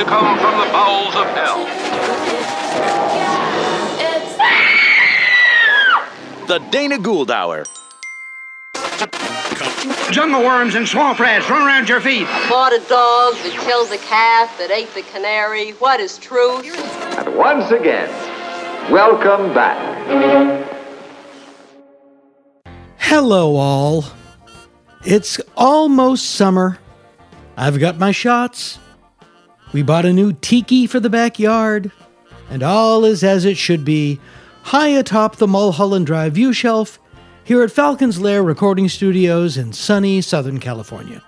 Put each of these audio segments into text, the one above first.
We've come from the bowels of hell. The Dana Gould Hour. Jungle worms and swamp rats run around your feet. Fought a dog that killed the calf that ate the canary. What is truth? And once again, welcome back. Hello, all. It's almost summer. I've got my shots. We bought a new tiki for the backyard, and all is as it should be, high atop the Mulholland Drive view shelf here at Falcon's Lair Recording Studios in sunny Southern California.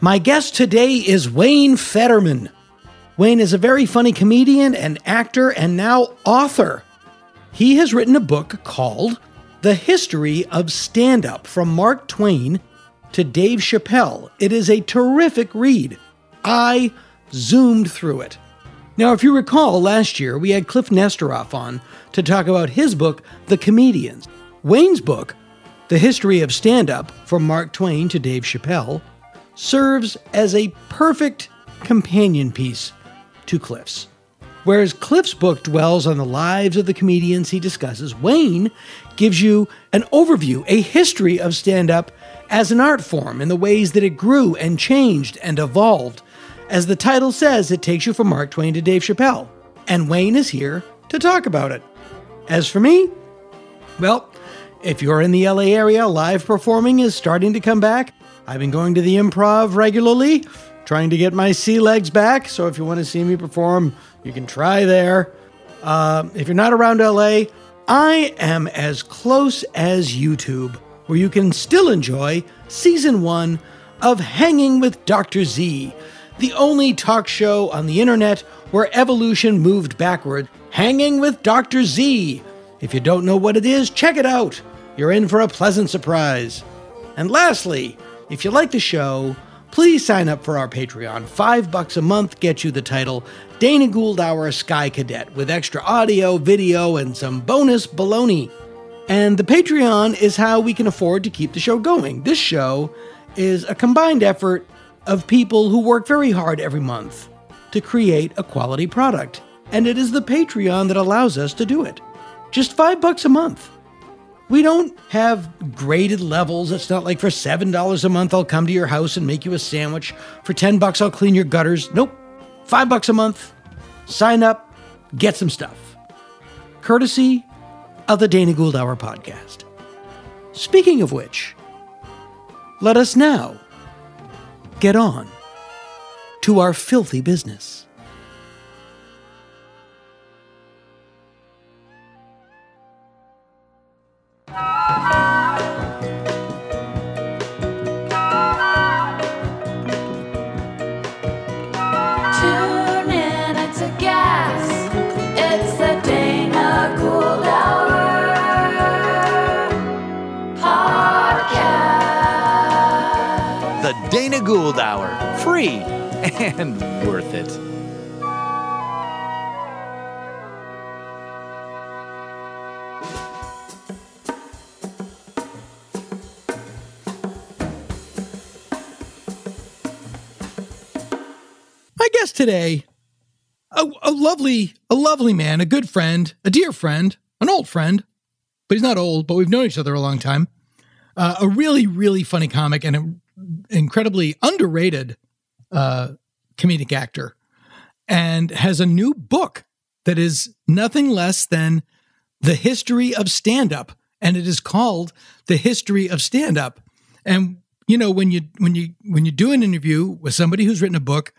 My guest today is Wayne Federman. Wayne is a very funny comedian and actor and now author. He has written a book called The History of Stand Up from Mark Twain to Dave Chappelle. It is a terrific read. I zoomed through it. Now, if you recall, last year we had Kliph Nesteroff on to talk about his book, The Comedians. Wayne's book, The History of Stand Up from Mark Twain to Dave Chappelle, serves as a perfect companion piece to Kliph's. Whereas Kliph's book dwells on the lives of the comedians he discusses, Wayne gives you an overview, a history of stand up as an art form in the ways that it grew and changed and evolved. As the title says, it takes you from Mark Twain to Dave Chappelle. And Wayne is here to talk about it. As for me, well, if you're in the LA area, live performing is starting to come back. I've been going to the improv regularly, trying to get my sea legs back. So if you want to see me perform, you can try there. Uh, if you're not around LA, I am as close as YouTube, where you can still enjoy season one of Hanging with Dr. Z, the only talk show on the internet where evolution moved backward. Hanging with Dr. Z. If you don't know what it is, check it out. You're in for a pleasant surprise. And lastly, if you like the show, please sign up for our Patreon. Five bucks a month gets you the title Dana Gould Hour Sky Cadet with extra audio, video, and some bonus baloney. And the Patreon is how we can afford to keep the show going. This show is a combined effort of people who work very hard every month to create a quality product. And it is the Patreon that allows us to do it. Just five bucks a month. We don't have graded levels. It's not like for $7 a month I'll come to your house and make you a sandwich. For 10 bucks I'll clean your gutters. Nope. 5 bucks a month. Sign up, get some stuff. Courtesy of the Dana Gould Hour podcast. Speaking of which, let us now get on to our filthy business. Gould Hour. Free and worth it. My guest today, a, a lovely, a lovely man, a good friend, a dear friend, an old friend, but he's not old, but we've known each other a long time. Uh, a really, really funny comic and an incredibly underrated uh, comedic actor, and has a new book that is nothing less than the history of stand up, and it is called the history of stand up. And you know when you when you when you do an interview with somebody who's written a book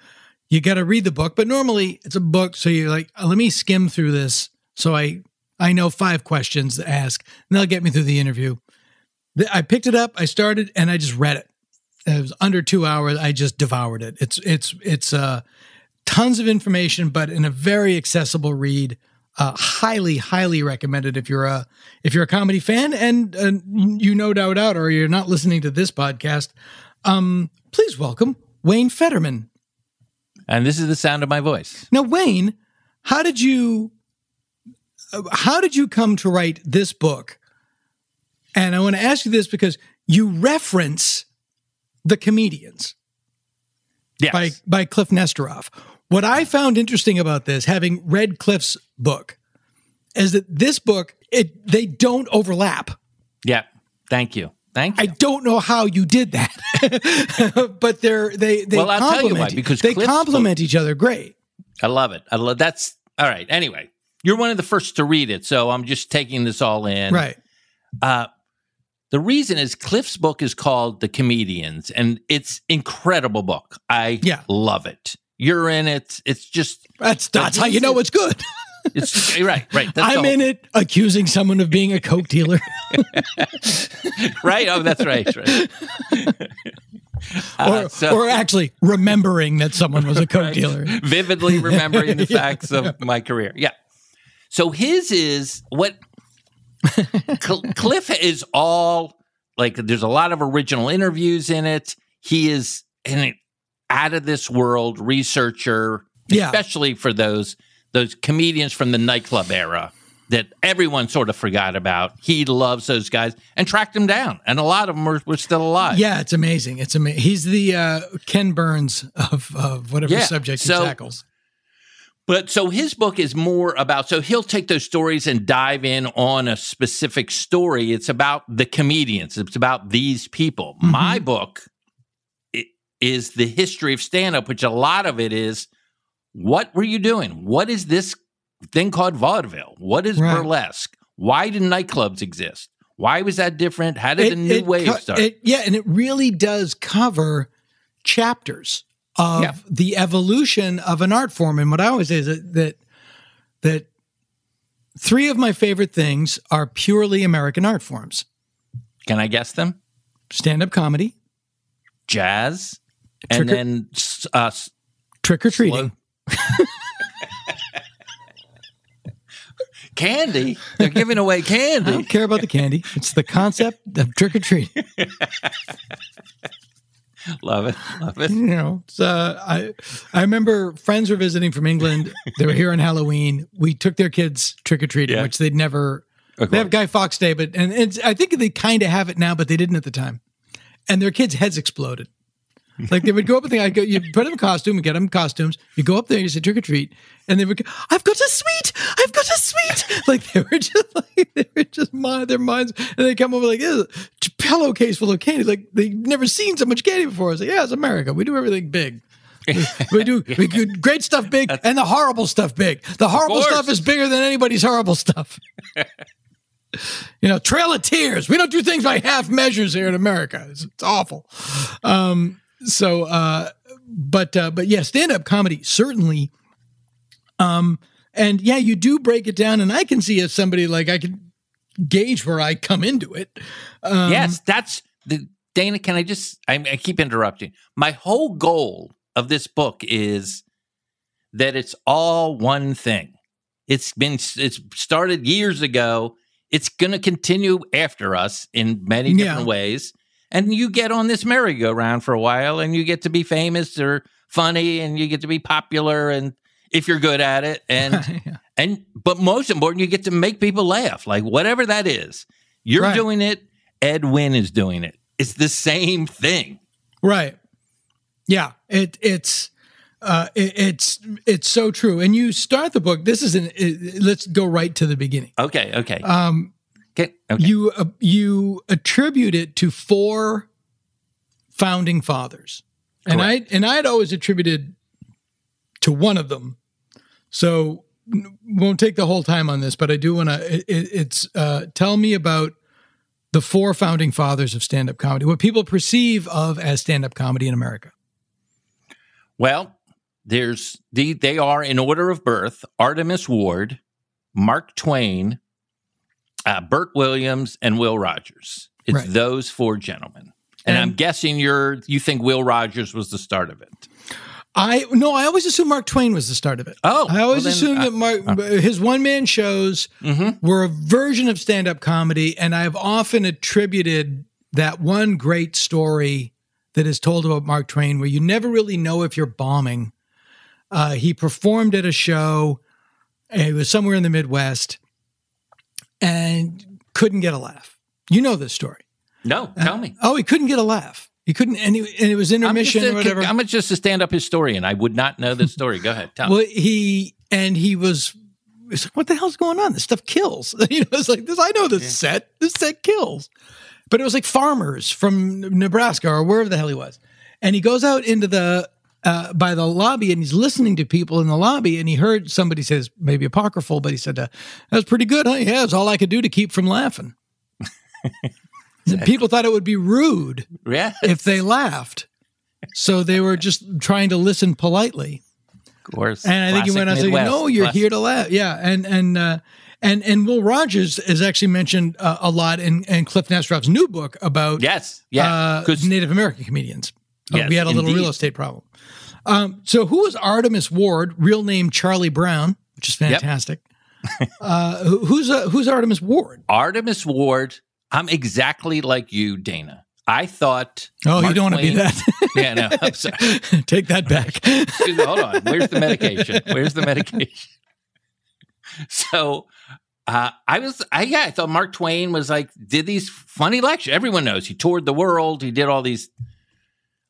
you got to read the book but normally it's a book so you're like "Oh, let me skim through this so i i know five questions to ask and they'll get me through the interview i picked it up i started and i just read it it was under two hours. I just devoured it. It's it's it's uh tons of information but in a very accessible read uh, highly highly recommended if you're a if you're a comedy fan and uh, you no doubt out or you're not listening to this podcast um please welcome wayne federman. And this is the sound of my voice. now wayne how did you uh, how did you come to write this book? And i want to ask you this because you reference the comedians Yes. by by kliph nesteroff what I found interesting about this, having read Kliph's book, is that this book it they don't overlap. Yeah. Thank you. Thank you. I don't know how you did that, but they're they they Well, I'll tell you complement why, because they Kliph's complement each other great. I love it. I love that's all right. Anyway, you're one of the first to read it, so I'm just taking this all in. Right. Uh, the reason is Kliph's book is called The Comedians, and it's incredible book. I Yeah. love it. You're in it. It's just That's that's how you know it's good. it's right, right. I'm in it accusing someone of being a coke dealer. right. Oh, that's right. right. Uh, or, so- or actually remembering that someone was a coke Right. dealer. vividly remembering the facts of my career. Yeah. So his is what Cl- Kliph is all like. There's a lot of original interviews in it. He is an out of this world researcher, Yeah. especially for those those comedians from the nightclub era that everyone sort of forgot about. He loves those guys and tracked them down, and a lot of them were, were still alive. Yeah, it's amazing. It's amazing. He's the uh, Ken Burns of, of whatever Yeah, subject he tackles. But so his book is more about, so he'll take those stories and dive in on a specific story. It's about the comedians, it's about these people. Mm-hmm. My book is the history of stand up, which a lot of it is what were you doing? What is this thing called vaudeville? What is Right. burlesque? Why did nightclubs exist? Why was that different? How did the new it wave co- start? it- yeah, and it really does cover chapters of Yeah. the evolution of an art form. And what I always say is that, that that three of my favorite things are purely American art forms: Can I guess them? stand-up comedy, Jazz, and or- then uh, trick or treating. candy. They're giving away candy. I don't care about the candy. It's the concept of trick or treating. Love it. Love it. you know, it's, uh, I I remember friends were visiting from England. They were here on Halloween. We took their kids trick or treating, Yeah. which they'd never. Of They have. Guy Fawkes Day, but and it's, I think they kind of have it now, but they didn't at the time. And their kids' heads exploded. Like they would go up and think, I go, you put them in costume and get them costumes. You go up there, you say trick or treat, and they would go, I've got a sweet, I've got a sweet. Like they were just like they were just mind their minds, and they come over like this pillowcase full of candy. Like they've never seen so much candy before. I was like, yeah, it's America. We do everything big. We, we do we do great stuff big and the horrible stuff big. The horrible stuff is bigger than anybody's horrible stuff. you know, Trail of Tears. We don't do things by half measures here in America. It's, it's awful. Um, so, uh, but uh, but yeah, stand up comedy certainly. Um, and yeah, you do break it down, and I can see as somebody like I can gauge where I come into it. Um, yes, that's the Dana. Can I just? I, I keep interrupting. My whole goal of this book is that it's all one thing. It's been it's started years ago. It's going to continue after us in many Yeah. different ways. And you get on this merry-go-round for a while, and you get to be famous or funny, and you get to be popular, and if you're good at it, and Yeah. and but most important, you get to make people laugh, like whatever that is. You're Right. doing it. Ed Wynn is doing it. It's the same thing. Right. Yeah. It it's uh it, it's it's so true. And you start the book. This is an it, let's go right to the beginning. Okay. Okay. Um okay. okay. you uh, you attribute it to four founding fathers. And I and I had always attributed to one of them. So n- won't take the whole time on this, but I do want to it, it- it's uh tell me about the four founding fathers of stand-up comedy. What people perceive of as stand-up comedy in America. Well, there's the they are in order of birth: Artemus Ward, Mark Twain, uh, Bert Williams, and Will Rogers. It's Right. those four gentlemen. And, I'm guessing you're you think Will Rogers was the start of it. I no, I always assumed Mark Twain was the start of it. Oh, I always well assumed uh, that Mark his one man shows Mm-hmm. were a version of stand up comedy, and I've often attributed that one great story that is told about Mark Twain, where you never really know if you're bombing. Uh, he performed at a show, and it was somewhere in the Midwest, and couldn't get a laugh. You know this story. No, uh, tell me. Oh, he couldn't get a laugh. He couldn't, and, he, and it was I'm intermission or whatever. I'm just a stand-up historian. I would not know the story. Go ahead. Tell me. well, he and he was. It's like, what the hell's going on? This stuff kills. You know, it's like this. I know this set. This set kills. But it was like farmers from Nebraska or wherever the hell he was, and he goes out into the uh, by the lobby and he's listening to people in the lobby, and he heard somebody says maybe apocryphal, but he said uh, that was pretty good, huh? Yeah, it's all I could do to keep from laughing. People thought it would be rude Yeah. if they laughed. So they were just trying to listen politely. Of course. And I think he went on saying, "No, you're Classic- here to laugh." Yeah, and and uh, and and Will Rogers is actually mentioned uh, a lot in, in Kliph Nesteroff's new book about Yes. Yeah. uh, Native American comedians. Uh, Yes, we had a little indeed. real estate problem. Um, so who was Artemus Ward? Real name Charlie Brown, which is fantastic. uh, who's uh, who's Artemus Ward? Artemus Ward, I'm exactly like you, Dana. I thought. Oh, you don't want to be that. Yeah, no. I'm sorry. Take that back. Hold on. Where's the medication? Where's the medication? So uh, I was, I yeah, I thought Mark Twain was like did these funny lectures. Everyone knows he toured the world. He did all these.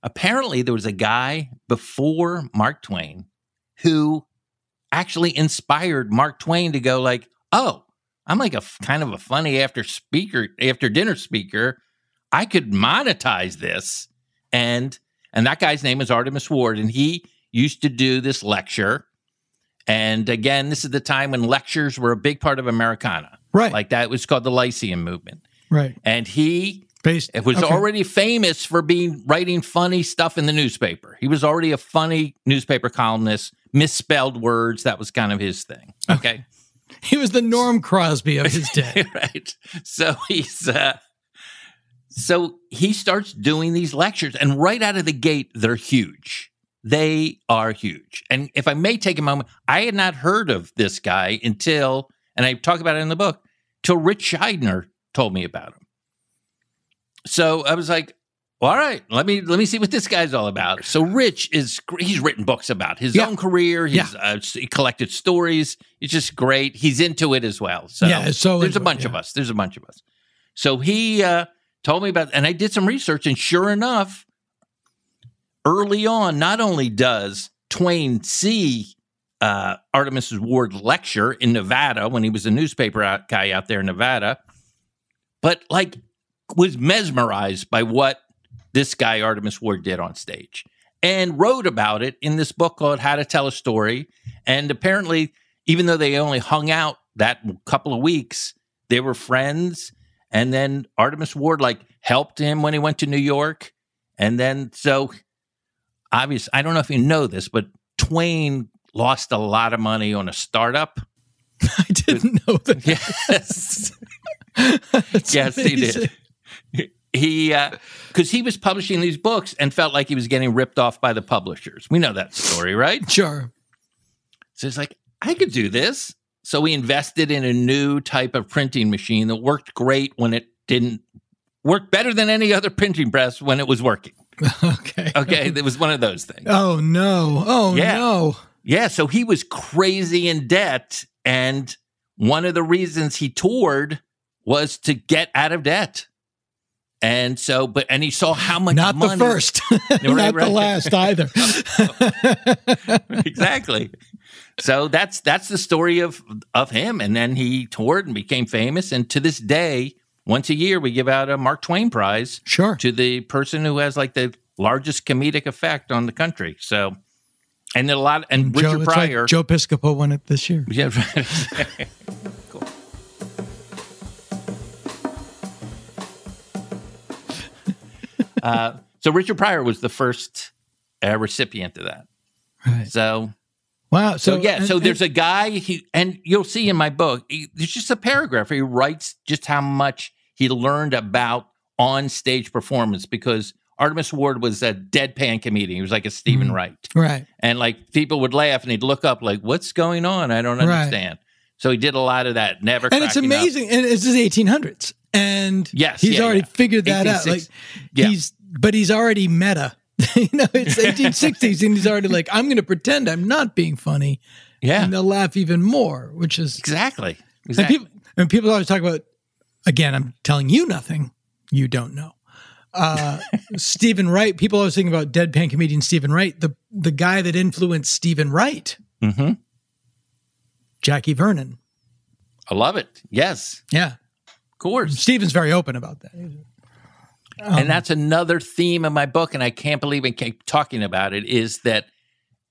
Apparently, there was a guy before Mark Twain who actually inspired Mark Twain to go like, oh, I'm like a f- kind of a funny after speaker, after dinner speaker. I could monetize this, and and that guy's name is Artemus Ward, and he used to do this lecture. And again, this is the time when lectures were a big part of Americana. Right. Like that was called the Lyceum movement. right. And he Based. it was okay. already famous for being writing funny stuff in the newspaper. He was already a funny newspaper columnist, misspelled words. That was kind of his thing. Okay. He was the Norm Crosby of his day. right. So he's uh so he starts doing these lectures and right out of the gate they're huge. They are huge. And if I may take a moment, I had not heard of this guy until and I talk about it in the book till Ritch Shydner told me about him. So I was like, well, all right, let me let me see what this guy's all about. So Ritch is he's written books about his Yeah. own career. He's Yeah. uh, he collected stories. It's just great. He's into it as well. So Yeah, so there's a bunch of us. There's a bunch of us. So he uh, told me about, and I did some research, and sure enough, early on, not only does Twain see uh, Artemus Ward lecture in Nevada when he was a newspaper out, guy out there in Nevada, but like was mesmerized by what this guy Artemus Ward did on stage and wrote about it in this book called How to Tell a Story. And apparently, even though they only hung out that couple of weeks, they were friends. And then Artemus Ward like helped him when he went to New York. And then so obvious, I don't know if you know this, but Twain lost a lot of money on a startup. I didn't know that. Yes. Yes, he did. He, uh, because he was publishing these books and felt like he was getting ripped off by the publishers. We know that story, right? Sure. So he's like, I could do this. So we invested in a new type of printing machine that worked great when it didn't work better than any other printing press when it was working. Okay. Okay. it was one of those things. Oh no. Oh Yeah. no. Yeah. So he was crazy in debt. And one of the reasons he toured was to get out of debt. And so, but, and he saw how much Not money. the first. Right, Not right. the last either. exactly. So that's that's the story of of him, and then he toured and became famous. And to this day, once a year, we give out a Mark Twain Prize Sure. to the person who has like the largest comedic effect on the country. So, and then a lot, and Joe, Richard right. Pryor. Joe Piscopo won it this year. Yeah, uh, so Richard Pryor was the first uh, recipient of that. Right. So Wow. so, So, yeah, and- so and- there's a guy he and you'll see in my book. He, there's just a paragraph where he writes just how much he learned about on stage performance because Artemus Ward was a deadpan comedian. He was like a Steven Mhm. Wright, right. and like people would laugh and he'd look up like, "What's going on? I don't Right. understand." So he did a lot of that. Never And it's cracking up. amazing. And it's the 1800s. And Yes, he's yeah, already yeah. figured that out. Like Yeah. he's, but he's already meta. you know, it's 1860s, and he's already like, I'm going to pretend I'm not being funny, Yeah, and they'll laugh even more, which is exactly. And people, and people always talk about, again, I'm telling you nothing you don't know. uh, Steven Wright. People always think about deadpan comedian Steven Wright. The the guy that influenced Steven Wright, hmm Jackie Vernon. I love it. Yes, Yeah, course. Steven's very open about that. Um, and that's another theme of my book, and I can't believe I keep talking about it. Is that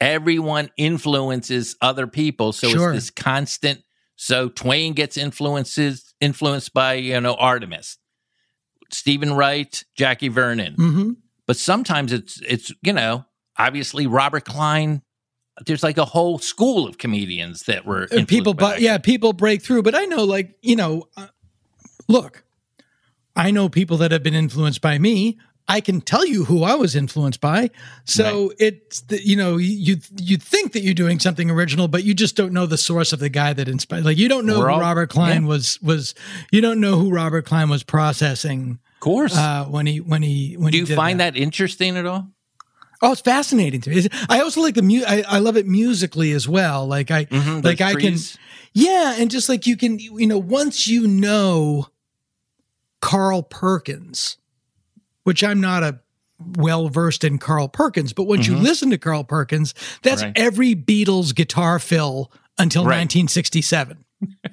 everyone influences other people, so Sure. it's this constant. So Twain gets influences influenced by you know Artemus, Steven Wright, Jackie Vernon, hmm but sometimes it's it's you know obviously Robert Klein. There's like a whole school of comedians that were And people, but yeah, people break through. But I know, like you know, uh, look, I know people that have been influenced by me. I can tell you who I was influenced by. So it's the, you know you you think that you're doing something original, but you just don't know the source of the guy that inspired. Like you don't know all- Robert Klein yeah. was was. You don't know who Robert Klein was processing of course. uh, when he when he when Do he you find that interesting at all? Oh, it's fascinating to me. I also like the mu- I, I love it musically as well. Like I Mhm, like I trees. can yeah, and just like you can you know once you know Carl Perkins, which I'm not a well versed in Carl Perkins, but once you listen to Carl Perkins, that's Mm-hmm. Right. every Beatles guitar fill until Right. 1967.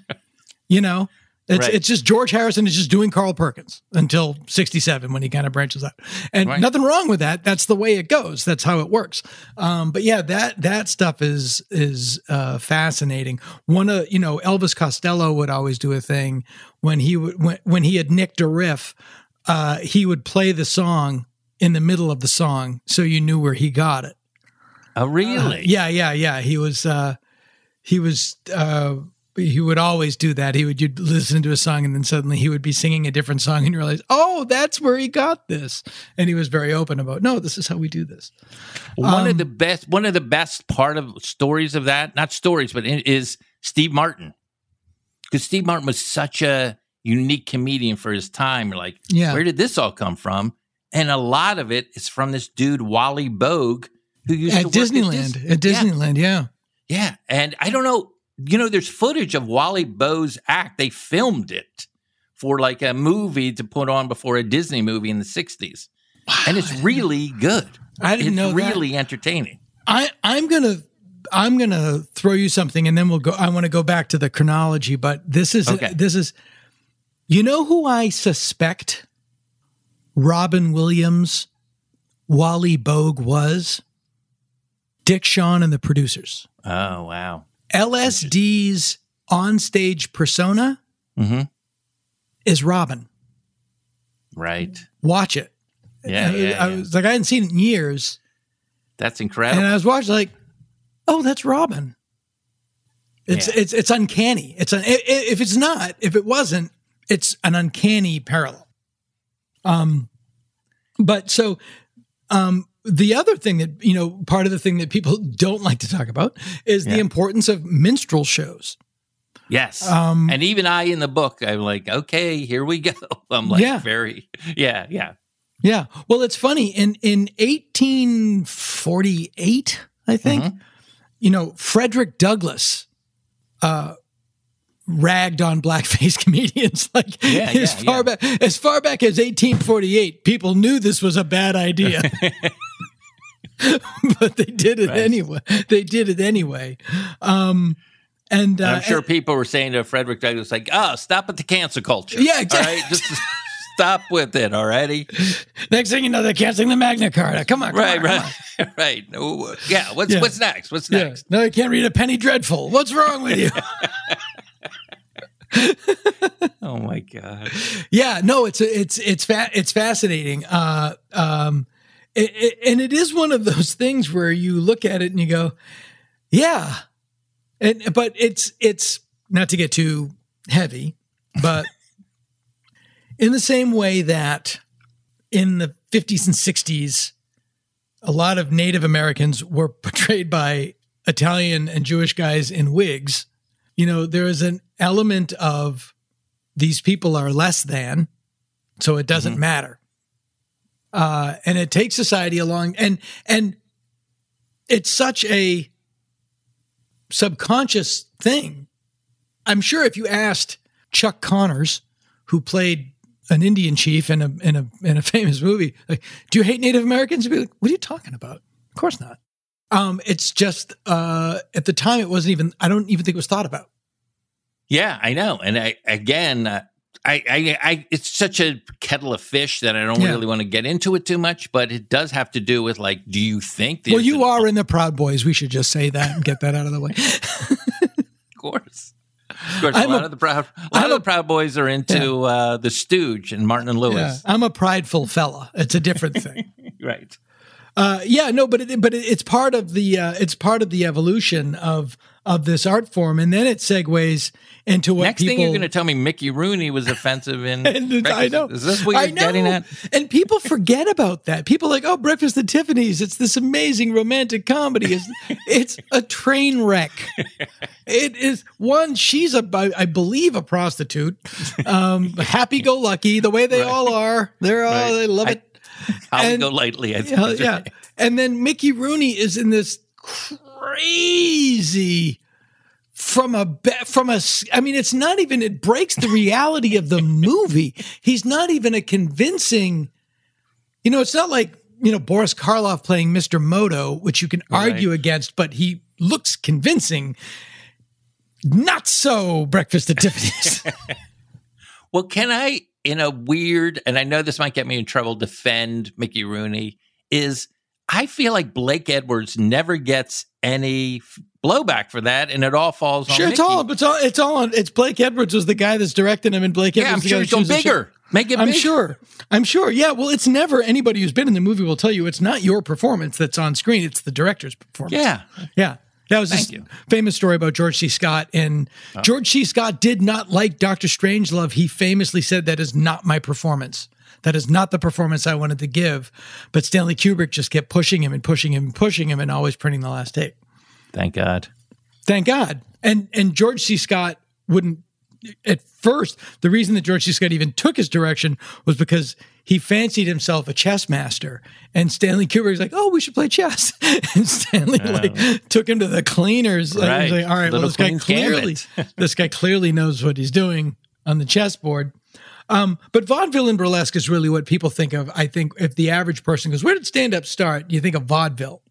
you know, it's Right. it's just George Harrison is just doing Carl Perkins until 67 when he kind of branches out. And Right. nothing wrong with that. That's the way it goes. That's how it works. Um, but yeah, that that stuff is is uh, fascinating. One of you know Elvis Costello would always do a thing when he would when, when he had nicked a riff, uh, he would play the song in the middle of the song so you knew where he got it. Oh, really? Yeah, yeah, yeah. He was uh he was uh he would always do that. He would you'd listen to a song and then suddenly he would be singing a different song and you realize, "Oh, that's where he got this." And he was very open about, "No, this is how we do this." One Um, of the best, one of the best part of stories of that, not stories, but it is Steve Martin, because Steve Martin was such a unique comedian for his time. You're like, Yeah. where did this all come from? And a lot of it is from this dude Wally Boag, who used At to work Disneyland. Dis- At Yeah. Disneyland, yeah. Yeah, and I don't know. You know, there's footage of Wally Boag's act. They filmed it for like a movie to put on before a Disney movie in the '60s, and it's really good. I didn't it's know that. really entertaining. I I'm gonna I'm gonna throw you something, and then we'll go. I want to go back to the chronology, but this is Okay. this is. You know who I suspect Robin Williams, Wally Boag was? Dick Shawn and the producers. Oh wow! LSD's onstage persona Mm-hmm. is Robin. Right? Watch it. Yeah, I, yeah, I yeah. was like, I hadn't seen it in years. That's incredible. And. I was watching like, oh, that's Robin. It's Yeah. it's it's uncanny. It's un, if it's not, if it wasn't, it's an uncanny parallel. Um, but so, um, the other thing that you know, part of the thing that people don't like to talk about is the importance of minstrel shows. yes, Um, and even I in the book, I'm like, okay, here we go. I'm like, Yeah. very, yeah, yeah. Yeah. Well, it's funny in in 1848, I think, Mm-hmm. you know, Frederick Douglass uh ragged on blackface comedians like Yeah, as yeah, far yeah. back as far back as 1848 people knew this was a bad idea but they did it Right. anyway they did it anyway um and, uh, And I'm sure and- people were saying to Frederick Douglass, like, oh, stop with the cancel culture. Yeah, exactly. right, just stop with it. All righty. next thing you know they're canceling the magna carta come on come Right, on, right, right. No, yeah. What's Yeah. what's next? What's Yeah. next? No, I can't read a penny dreadful. What's wrong with you? Oh my god. yeah, no, it's it's it's fa- it's fascinating. Uh, um, it, it- and it is one of those things where you look at it and you go, yeah, and but it's it's not to get too heavy, but in the same way that in the 50s and 60s, a lot of Native Americans were portrayed by Italian and Jewish guys in wigs. You know, there is an element of these people are less than, so it doesn't mm-hmm. matter. Uh, and it takes society along, and and it's such a subconscious thing. I'm sure if you asked Chuck Connors, who played an Indian chief in a in a in a famous movie. Like, do you hate Native Americans? You'd be like, what are you talking about? Of course not. Um, it's just uh, at the time it wasn't even. I don't even think it was thought about. Yeah, I know. And I again, uh, I, I, I, it's such a kettle of fish that I don't Yeah. really want to get into it too much. But it does have to do with like, do you think? Well, you are in the Proud Boys. We should just say that and get that out of the way. of course. Of course, a I'm lot a- of the proud, a lot I'm of the Proud Boys are into uh, the Stooge and Martin and Yeah, Lewis, I'm a prideful fella. It's a different thing. right? Uh, yeah, no, but it, but it, it's part of the uh, it's part of the evolution of of this art form, and then it segues into what Next people. thing you're going to tell me, Mickey Rooney was offensive in. And I know. Is this what you're getting at? And people forget about that. People are like, oh, Breakfast at Tiffany's. It's this amazing romantic comedy. It's, it's a train wreck. It is one. She's a, I believe, a prostitute. Um, happy go lucky, the way they all are. They're all Right. they love I- I'll And- go lightly. I think. Yeah, yeah. right. And then Mickey Rooney is in this crazy from a from a I mean it's not even it breaks the reality of the movie. He's not even a convincing You know, it's not like, you know, Boris Karloff playing Mr. Moto, which you can argue against, but he looks convincing. Not so Breakfast at Tiffany's. Well, can I, in a weird, and I know this might get me in trouble, defend Mickey Rooney? Is I feel like Blake Edwards never gets any blowback for that, and it all falls on sure, it's Mickey. all, it's all, it's all on. It's Blake Edwards was the guy that's directing him, and Blake yeah, I'm Edwards. the sure guy he's who going chooses the show. bigger. Make it I'm bigger. sure. I'm sure. Yeah. Well, it's never anybody who's been in the movie will tell you it's not your performance that's on screen. It's the director's performance. Yeah. Yeah. That was Thank this you. famous story about George C. Scott. And oh. George C. Scott did not like Dr. Strangelove. He famously said, That is not my performance. That is not the performance I wanted to give. But Stanley Kubrick just kept pushing him and pushing him and pushing him and always printing the last tape. Thank God. Thank God. And and George C. Scott wouldn't at first, the reason that George C. Scott even took his direction was because he fancied himself a chess master. And Stanley Kubrick's like, oh, we should play chess. And Stanley like took him to the cleaners. Like, he was Right. like, all right, well, Little this guy clearly this guy clearly knows what he's doing on the chessboard. Um, but vaudeville and burlesque is really what people think of. I think if the average person goes, where did stand up start? You think of vaudeville.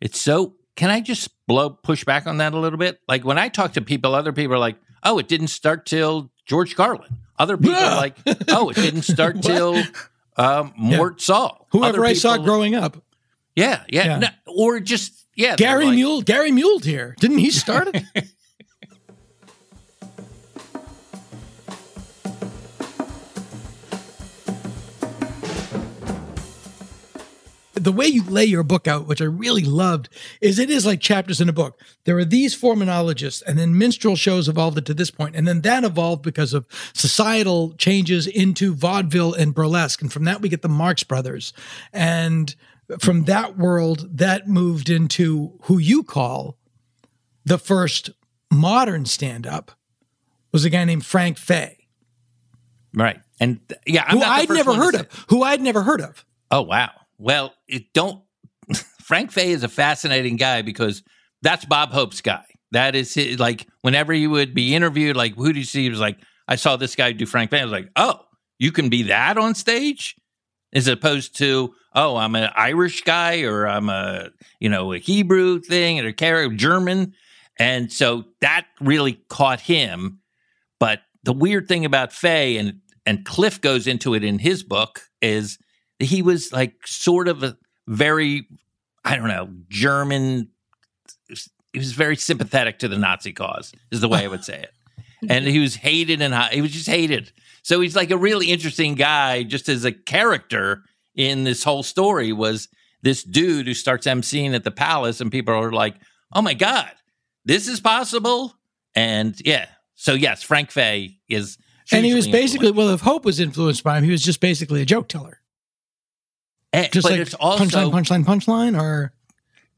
It's so. Can I just blow push back on that a little bit? Like when I talk to people, other people are like, "Oh, it didn't start till George Carlin." Other people are like, "Oh, it didn't start till um, Mort Sahl." Whoever Other I saw growing up. Yeah, yeah, Yeah. no, or just yeah, Gary like- Mule, Gary Mule Deer. Didn't he start it? the way you lay your book out, which I really loved, is it is like chapters in a book. There are these four monologists, and then minstrel shows evolved it to this point, and then that evolved because of societal changes into vaudeville and burlesque, and from that we get the Marx Brothers, and from that world that moved into who you call the first modern stand-up was a guy named Frank Fay, right? And yeah, I'm who I'd never heard of, who I'd never heard of. Oh wow. Well, it don't. Frank Fay is a fascinating guy because that's Bob Hope's guy. That is his, like whenever he would be interviewed, like who do you see? He was like, I saw this guy do Frank Fay. I was like, oh, you can be that on stage, as opposed to oh, I'm an Irish guy or I'm a you know a Hebrew thing or a German, and so that really caught him. But the weird thing about Fay and and Kliph goes into it in his book is he was like sort of a very I don't know German. He was very sympathetic to the Nazi cause, is the way I would say it, and he was hated and he was just hated. So he's like a really interesting guy, just as a character in this whole story. Was this dude who starts emceeing at the palace, and people are like, "Oh my god, this is possible!" And yeah, so yes, Frank Fay is, and he was hugely basically well if hope was influenced by him he was just basically a joke teller influential. just like it's also punchline punchline punchline or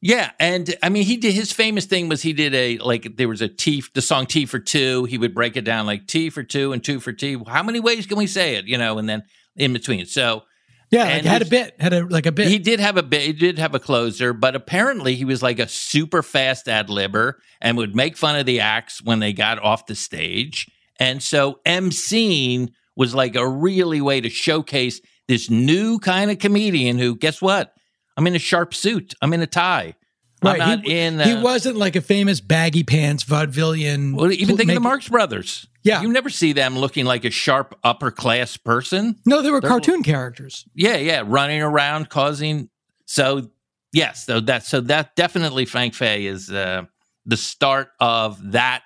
Yeah, and I mean, he did his famous thing was he did a like there was a T the song Tea for two. He would break it down like T for two and two for T. How many ways can we say it? You know, and then in between. So yeah like And had a bit had a like a bit he did have a bit. He did have a closer, but apparently he was like a super fast ad libber and would make fun of the acts when they got off the stage. And so emceeing was like a really way to showcase this new kind of comedian who, guess what? I'm in a sharp suit. I'm in a tie. I'm not he, in. he wasn't like a famous baggy pants vaudevillian. Well, even think of the Marx Brothers. Yeah. You never see them looking like a sharp upper class person. No, they were They're- cartoon characters. Yeah, yeah, running around causing. So yes, so that so that definitely Frank Fay is uh, the start of that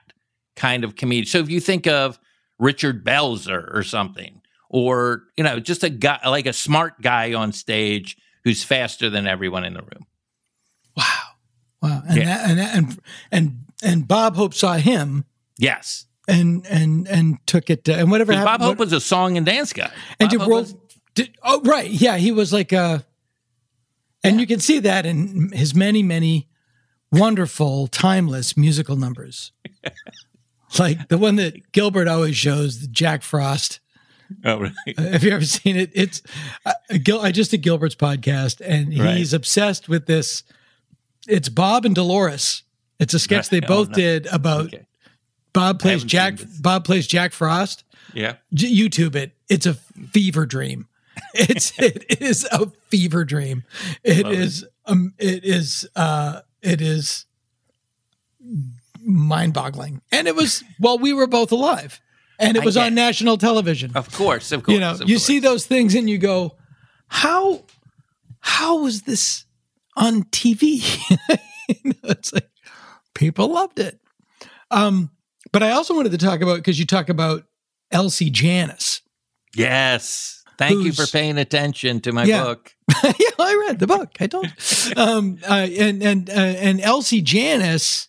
kind of comedy. So if you think of Richard Belzer or something, or you know, just a guy like a smart guy on stage who's faster than everyone in the room. Wow, wow, and Yeah. that, and and and and Bob Hope saw him Yes, and and and took it to, and whatever happened. Bob Hope what- was a song and dance guy. and Bob did Hope world. was- Did, oh, right, yeah, he was like a, and you can see that in his many many wonderful timeless musical numbers, like the one that Gilbert always shows, the Jack Frost. oh, right. Have you ever seen it? It's uh, Gil, I just did Gilbert's podcast, and he's Right. obsessed with this. It's Bob and Dolores. It's a sketch they Right. Oh, both no. did about Okay. Bob plays Jack. Bob plays Jack Frost. Yeah. J- YouTube it. It's a fever dream. It's it is a fever dream. It Love it. is um it is uh it is mind boggling. And it was while we were both alive. And it I was on national television Of course, of course. you know you course. see those things and you go how how was this on tv You know, it's like people loved it um but i also wanted to talk about because you talk about elsie janis Yes. Thank you for paying attention to my Yeah. book. yeah i read the book i told you. um uh, and and uh, and elsie janis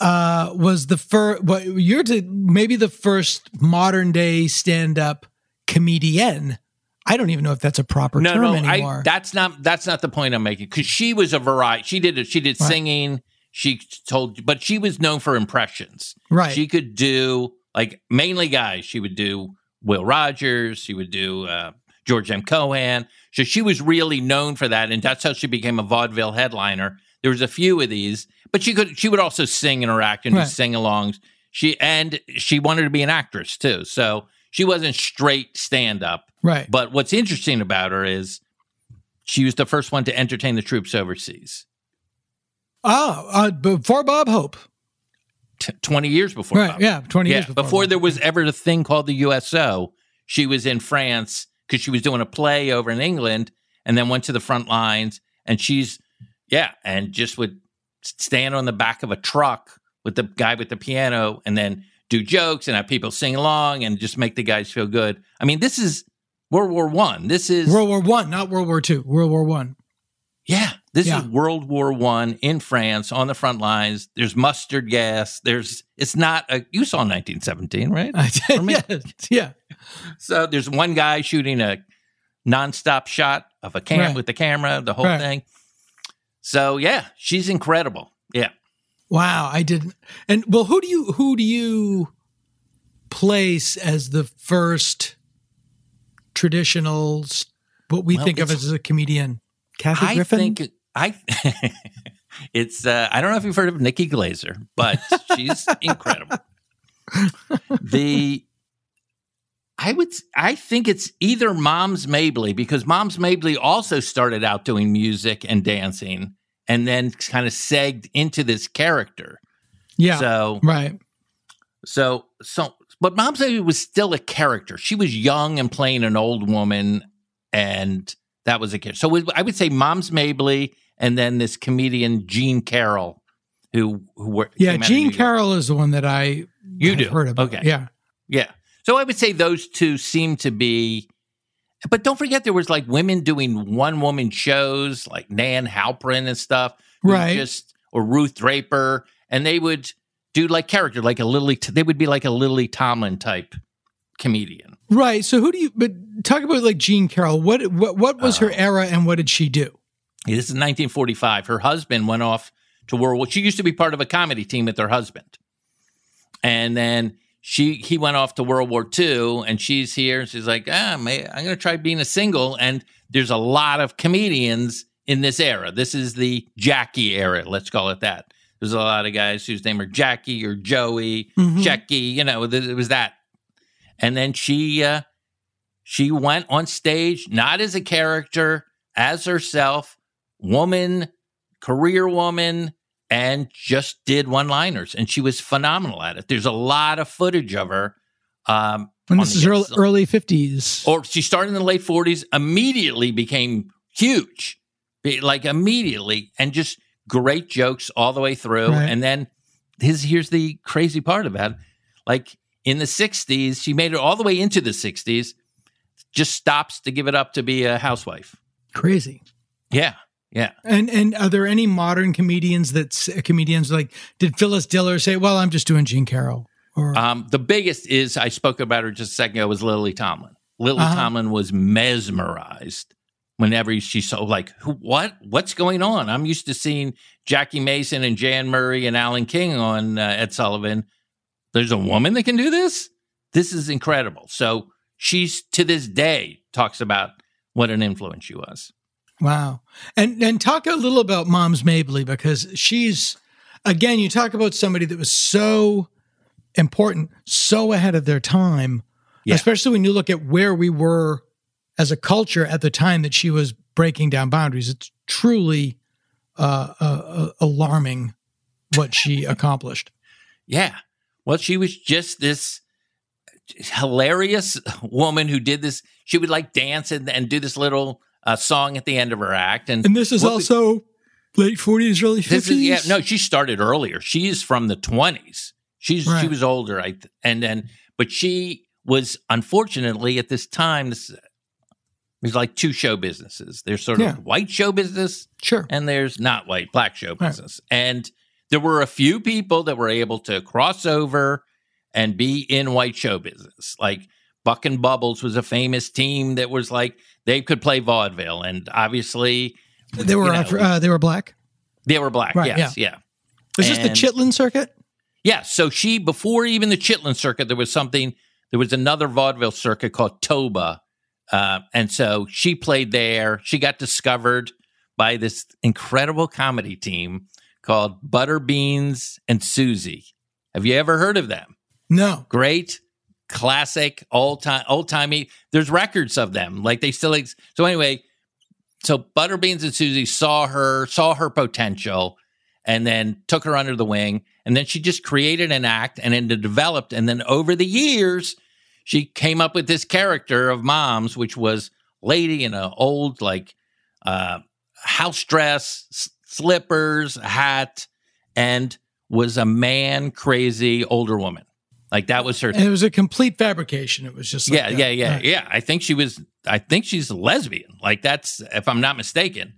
uh was the first what you're to maybe the first modern day stand-up comedian i don't even know if that's a proper No, term no, anymore I, that's not that's not the point I'm making because she was a variety. She did it. She did Right. singing. She told, but she was known for impressions. right She could do like mainly guys. She would do Will Rogers. She would do uh, George M. Cohan. So she was really known for that, and that's how she became a vaudeville headliner. There was a few of these, but she could she would also sing and interact and Right. do sing-alongs. She and she wanted to be an actress too, so she wasn't straight stand-up. right But what's interesting about her is she was the first one to entertain the troops overseas. Oh, uh, before Bob Hope. T- 20 years before. right. Bob. Yeah. 20 yeah, years before. before Bob. there was ever a thing called the USO, she was in France because she was doing a play over in England and then went to the front lines. And she's, yeah, and just would stand on the back of a truck with the guy with the piano and then do jokes and have people sing along and just make the guys feel good. I mean, this is World War One. This is World War One, not World War Two. World War One. Yeah, this Yeah. is World War One in France on the front lines. There's mustard gas. There's it's not a you saw 1917, right? I did. yeah. Yeah. So there's one guy shooting a nonstop shot of a cam Right. with the camera, the whole Right. thing. So yeah, she's incredible. Yeah. Wow. I didn't. And well, who do you who do you place as the first traditional what we Well, think of as a comedian? Kathy I Griffin. think I it's uh I don't know if you've heard of Nikki Glazer, but she's incredible. The I would I think it's either Moms Mabley because Moms Mabley also started out doing music and dancing and then kind of segged into this character. yeah. So right. so so but Moms Mabley was still a character. She was young and playing an old woman and that was a character. So I would say Moms Mabley and then this comedian Jean Carroll who who were Yeah. came out of Jean Carroll is the one that I You do. heard about. Okay. Yeah. Yeah. So I would say those two seem to be but don't forget there was like women doing one woman shows like Nan Halperin and stuff. Right. Just or Ruth Draper and they would do like character like a Lily they would be like a Lily Tomlin type comedian. Right. So who do you? But talk about like Jean Carroll. What what what was Oh. her uh-huh. era and what did she do? This is 1945. Her husband went off to World War. She used to be part of a comedy team with her husband, and then she he went off to World War II, and she's here. She's like, ah, may, I'm going to try being a single. And there's a lot of comedians in this era. This is the Jackie era. Let's call it that. There's a lot of guys whose name are Jackie or Joey, Mhm. Jackie. You know, th- it was that. And then she uh, She went on stage not as a character, as herself, woman, career woman, and just did one liners. And she was phenomenal at it. There's a lot of footage of her. Um, And this is early, early 50s. or she started in the late 40s, immediately became huge, like immediately, and just great jokes all the way through. Right. And then his here's the crazy part about it. Like in the 60s, she made it all the way into the 60s, just stops to give it up to be a housewife. Crazy. Yeah. Yeah. And and are there any modern comedians that s- comedians like did Phyllis Diller say, "Well, I'm just doing Jean Carroll"? Or Um, the biggest is I spoke about her just a second ago was Lily Tomlin. Lily Uh-huh. Tomlin was mesmerized whenever she saw like who, what what's going on. I'm used to seeing Jackie Mason and Jan Murray and Alan King on uh, Ed Sullivan. There's a woman that can do this. This is incredible. So she's to this day talks about what an influence she was. Wow. And and talk a little about Moms Mabley because she's again, you talk about somebody that was so important, so ahead of their time, Yeah. especially when you look at where we were as a culture at the time that she was breaking down boundaries. It's truly uh, uh, uh, alarming what she accomplished. Yeah. Well, she was just this hilarious woman who did this. She would like dance and, and do this little uh, song at the end of her act. And, And this is we- also late 40s, early 50s. this is yeah. No, she started earlier. She's from the twenties. She's she was older. I th- and then but she was unfortunately at this time. This there's like two show businesses. There's sort Yeah. of white show business Sure. and there's not white black show Right. business and there were a few people that were able to cross over and be in white show business like buck and bubbles was a famous team that was like they could play vaudeville and obviously They were know, uh, they were black. they were black Right, yes yeah. Was this the Chitlin circuit? yeah so she before even the chitlin circuit there was something there was another vaudeville circuit called toba uh, and so she played there she got discovered by this incredible comedy team called butter beans and susie have you ever heard of them No. great classic old time old timey. There's records of them like they still ex- so anyway so butterbeans and susie saw her saw her potential and then took her under the wing and then she just created an act and then developed and then over the years she came up with this character of moms which was lady in a old like uh house dress s- slippers hat and was a man crazy older woman like that was her And it was a complete fabrication. It was just like yeah, that. yeah, yeah, yeah. I think she was. I think she's a lesbian. Like that's, if I'm not mistaken.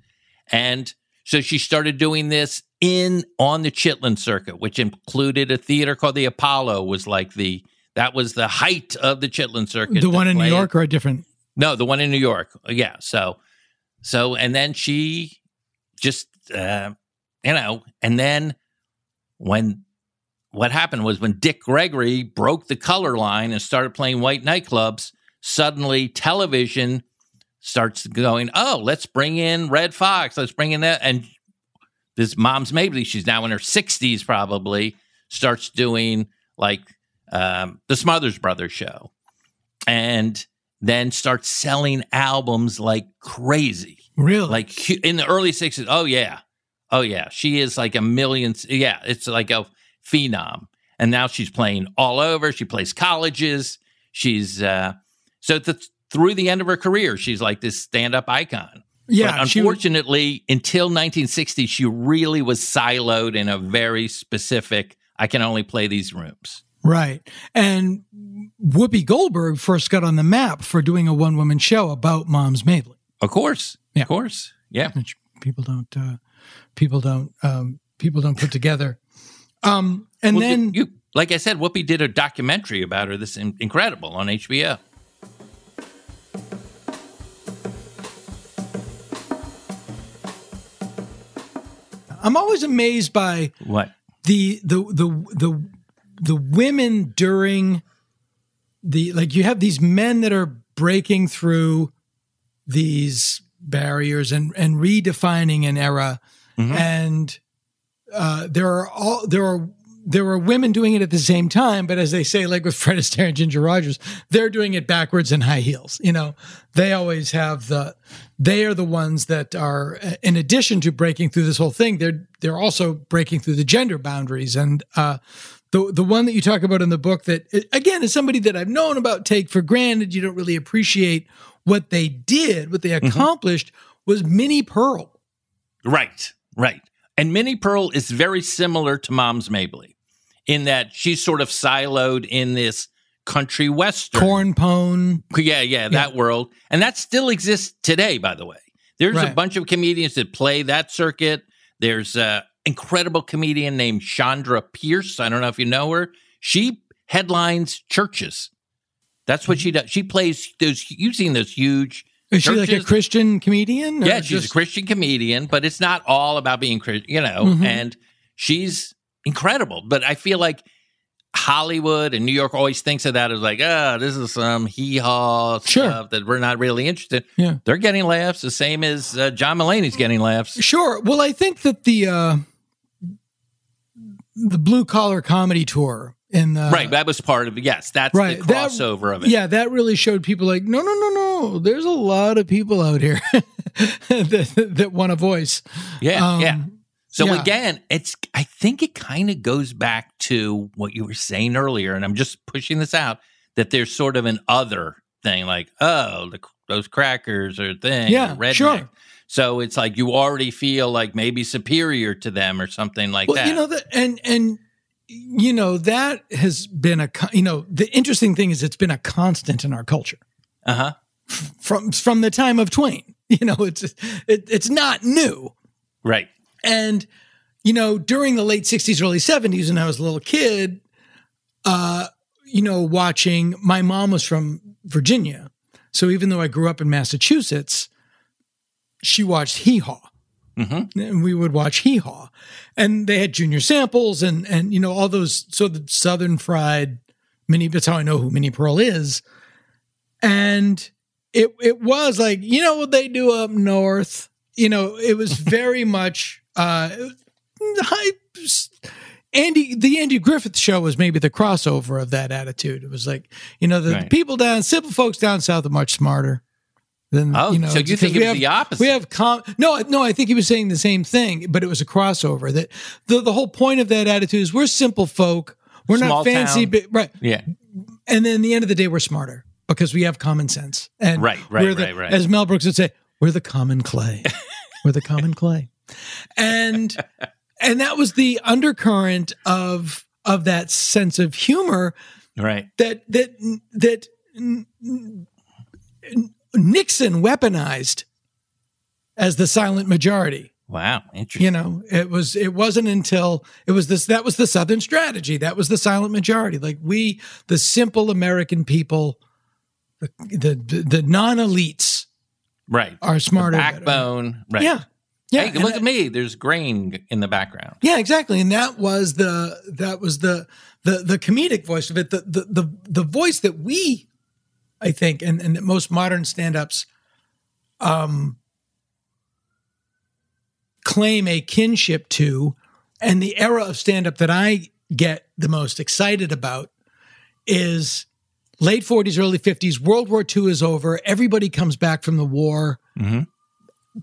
And so she started doing this in on the Chitlin circuit, which included a theater called the Apollo. Was like the that was the height of the Chitlin circuit. The one in New York or a different? No, the one in New York. Yeah. So, so and then she just, uh, you know, and then when what happened was when Dick Gregory broke the color line and started playing white nightclubs, suddenly television starts going, oh, let's bring in Redd Foxx, let's bring in that. And this Moms Mabley she's now in her 60s probably, starts doing like um, the Smothers Brothers show and then starts selling albums like crazy Really? like in the early 60s oh yeah oh yeah she is like a million yeah it's like a phenom and now she's playing all over she plays colleges she's uh so th- through the end of her career she's like this stand-up icon yeah. but she unfortunately until 1960 she really was siloed in a very specific i can only play these rooms right. And Whoopi Goldberg first got on the map for doing a one woman show about Moms Mabley. of course Yeah. of course yeah which people don't uh, people don't um, people don't put together. Um, and Well, then you, like I said, Whoopi did a documentary about her. This in, incredible on HBO. I'm always amazed by What? the the the the the women during the like you have these men that are breaking through these barriers and and redefining an era Mhm. and uh there are all there are there were women doing it at the same time, but as they say, like with Fred Astaire and Ginger Rogers, they're doing it backwards in high heels. You know, they always have the, they are the ones that are, in addition to breaking through this whole thing, they're they're also breaking through the gender boundaries. And uh, the the one that you talk about in the book that again is somebody that I've known about, take for granted. You don't really appreciate what they did, what they accomplished, was Minnie Pearl. Right, right. And Minnie Pearl is very similar to Moms Mabley in that she's sort of siloed in this country western. Corn pone. Yeah, yeah, that world. And that still exists today, by the way. There's a bunch of comedians that play that circuit. There's a incredible comedian named Chonda Pierce. I don't know if you know her. She headlines churches. That's what she mm-hmm. does. She plays those using those huge Is she like a. Christian comedian? Yeah, she's just- a Christian comedian, but it's not all about being Christian, you know, Mhm. and she's incredible. But I feel like Hollywood and New York always thinks of that as like, ah, this is some hee haw Sure. stuff that we're not really interested. Yeah. They're getting laughs the same as uh, John Mulaney's getting laughs. Sure. Well, I think that the uh the blue collar comedy tour in the right, that was part of it. Yes, that's Right, the that- crossover of it. Yeah, that really showed people like, no, no, no, no. There's a lot of people out here that, that want a voice. yeah, Um, yeah. So yeah. again, it's I think it kind of goes back to what you were saying earlier, and I'm just pushing this out that there's sort of an other thing, like oh, the, those crackers or thing, Yeah, or redneck. sure. So it's like you already feel like maybe superior to them or something like Well, that. you know that, and and you know that has been a you know the interesting thing is it's been a constant in our culture uh huh. from from the time of Twain. You know, it's it, it's not new. Right. And, you know, during the late 60s, early 70s, when I was a little kid, uh, you know, watching, my mom was from Virginia. So even though I grew up in Massachusetts, she watched Hee Haw. Mm-hmm. And we would watch Hee Haw. And they had junior samples and, and, you know, all those, so the Southern fried mini, that's how I know who Minnie Pearl is. And it, it was like, you know what they do up north? You know, it was very much, uh, high, Andy, the Andy Griffith show was maybe the crossover of that attitude. It was like, you know, the, the people down, simple folks down south are much smarter than, Oh, you know, so you think it was have- the opposite? We have com- no, no, I think he was saying the same thing, but it was a crossover that the, the whole point of that attitude is we're simple folk. We're Small not fancy, town. but right. Yeah. And then at the end of the day, we're smarter because we have common sense. And Right, right, we're the- right, right. As Mel Brooks would say, we're the common clay. we're the common clay. And and that was the undercurrent of of that sense of humor Right. that that that Nixon weaponized as the silent majority. Wow. Interesting. You know, it was it wasn't until it was this that was the Southern strategy. That was the silent majority. Like we, the simple American people, the the, the non elites right. are smarter. better. Backbone. Right. Yeah. Yeah. Hey, look that- at me. There's grain in the background. Yeah, exactly. And that was the that was the the the comedic voice of it. The the the, the voice that we, I think, and, and that most modern stand-ups um claim a kinship to, and the era of stand-up that I get the most excited about is late 40s, early 50s. World War II is over. Everybody comes back from the war. Mhm.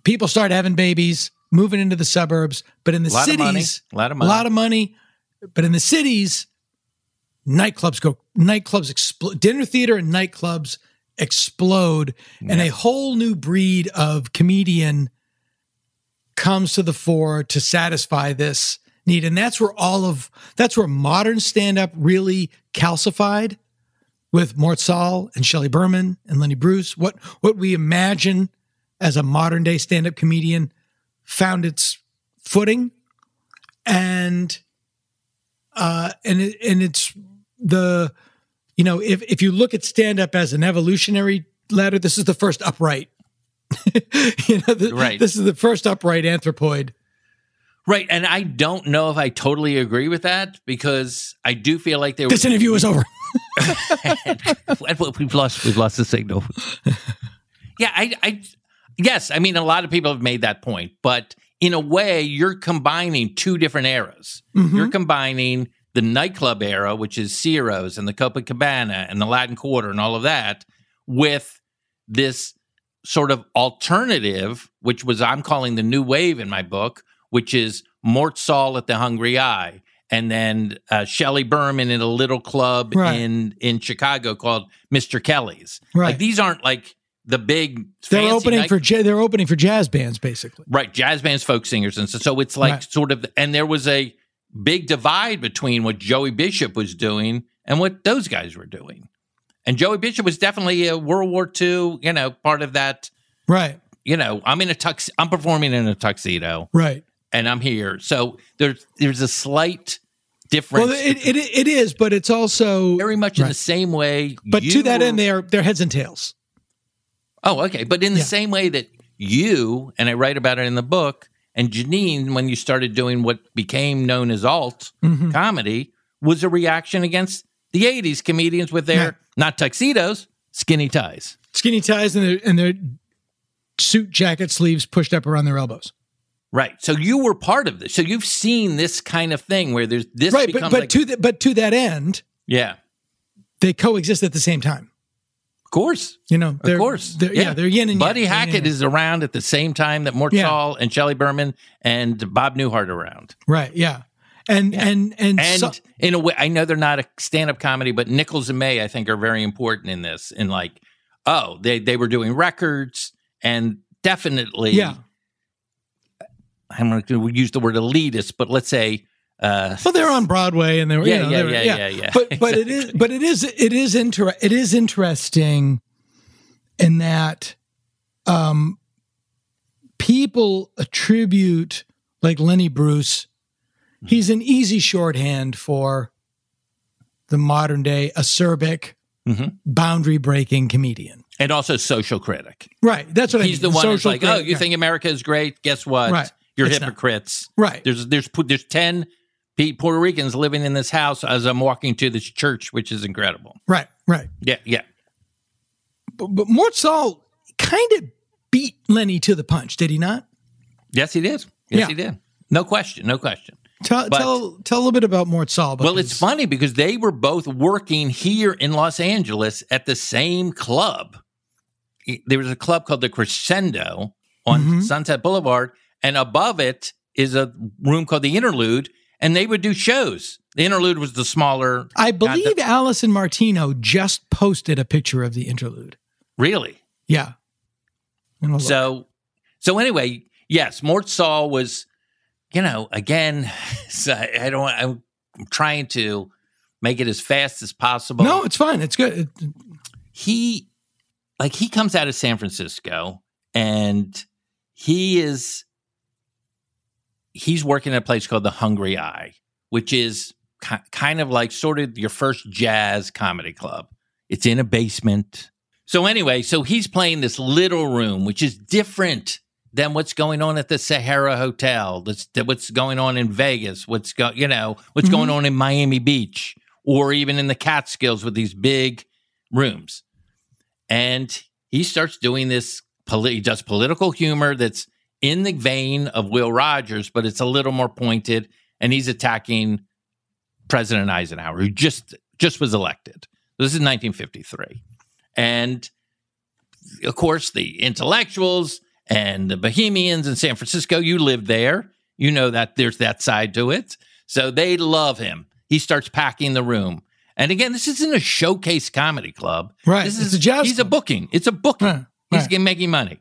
People start having babies, moving into the suburbs. But in the A lot of money. cities, A lot of money. lot of money. But in the cities, nightclubs go, nightclubs explode, dinner theater and nightclubs explode, and a whole new breed of comedian comes to the fore to satisfy this need. And that's where all of that's where modern stand-up really calcified with Mort Sahl and Shelley Berman and Lenny Bruce. What what we imagine as a modern day stand-up comedian found its footing and uh and it, and it's the you know if if you look at stand up as an evolutionary ladder this is the first upright you know the, Right. this is the first upright anthropoid Right. And I don't know if I totally agree with that because I do feel like there this interview is over we've lost we've lost the signal. yeah, I, I yes, I mean a lot of people have made that point, but in a way, you're combining two different eras. Mm-hmm. You're combining the nightclub era, which is Ciro's and the Copacabana and the Latin Quarter and all of that, with this sort of alternative, which was I'm calling the new wave in my book, which is Mort Sahl at the hungry i, and then uh, Shelley Berman in a little club Right. in in Chicago called Mr. Kelly's. Right. Like these aren't like the big. They're opening night- for ja- they're opening for jazz bands basically. right jazz bands, folk singers, and so, so it's like Right. sort of. And there was a big divide between what Joey Bishop was doing and what those guys were doing. And Joey Bishop was definitely a World War II, you know, part of that. Right. You know, I'm in a tux. I'm performing in a tuxedo, Right. and I'm here. So there's there's a slight difference. Well, it, it it is, but it's also very much in the same way. But to that were- end, they are they're heads and tails. Oh, okay. But in the Yeah. same way that you, and I write about it in the book, and Janine, when you started doing what became known as alt Mm-hmm. comedy, was a reaction against the 80s comedians with their, Right. not tuxedos, skinny ties. Skinny ties and their and their suit jacket sleeves pushed up around their elbows. Right. So you were part of this. So you've seen this kind of thing where there's this right, but becomes but like, to the, but to that end, yeah, they coexist at the same time. Of course. You know, they're, Of course. they're, yeah. they're yin and Buddy yang, yin and Hackett is around at the same time that Mort Yeah. Saul and Shelley Berman and Bob Newhart are around. right, yeah, and and and, And so- in a way, I know they're not a stand-up comedy, but Nichols and May, I think, are very important in this. In like, oh, they they were doing records, and definitely, yeah. I'm going to use the word elitist, but let's say, uh, Well, they're on Broadway, and they were Yeah, you know, yeah, they were, yeah, yeah, yeah. But but it is but it is it is inter- it is interesting in that um people attribute like Lenny Bruce. He's an easy shorthand for the modern day acerbic, Mhm. boundary breaking comedian. and also social critic. Right. That's what I He's mean. the one who's like, oh, you yeah. think America is great? Guess what? Right. You're It's not. hypocrites. right. There's there's there's ten Pe- Puerto Ricans living in this house as I'm walking to this church, which is incredible. Right. Right. Yeah, yeah. But, but Mort Sahl kind of beat Lenny to the punch, did he not? Yes, he did. Yes, Yeah. he did. No question. No question. Tell But- tell tell a little bit about Mort Sahl. Well, it's funny because they were both working here in Los Angeles at the same club. There was a club called the Crescendo on Mhm. Sunset Boulevard, and above it is a room called the Interlude, and they would do shows. The Interlude was the smaller. I believe the- Alison Martino just posted a picture of the interlude. really. Yeah. Look. So, so anyway, yes, Mort Sahl was, you know, again, so I I don't. I'm trying to make it as fast as possible. no, it's fine. It's good. He like he comes out of San Francisco and he is he's working at a place called the hungry i, which is ki- kind of like sort of your first jazz comedy club. It's in a basement. So anyway, so he's playing this little room, which is different than what's going on at the Sahara Hotel. That's that what's going on in Vegas. What's go you know what's mm-hmm. going on in Miami Beach, or even in the Catskills with these big rooms. And he starts doing this. Poli- he does political humor that's in the vein of Will Rogers, but it's a little more pointed. And he's attacking President Eisenhower, who just just was elected. This is 1953, and of course the intellectuals and the Bohemians in San Francisco. You lived there, you know that there's that side to it. So they love him. He starts packing the room. And again, this isn't a showcase comedy club. Right. This It's is a jazz He's a booking. It's a booking. Right, He's right. making money.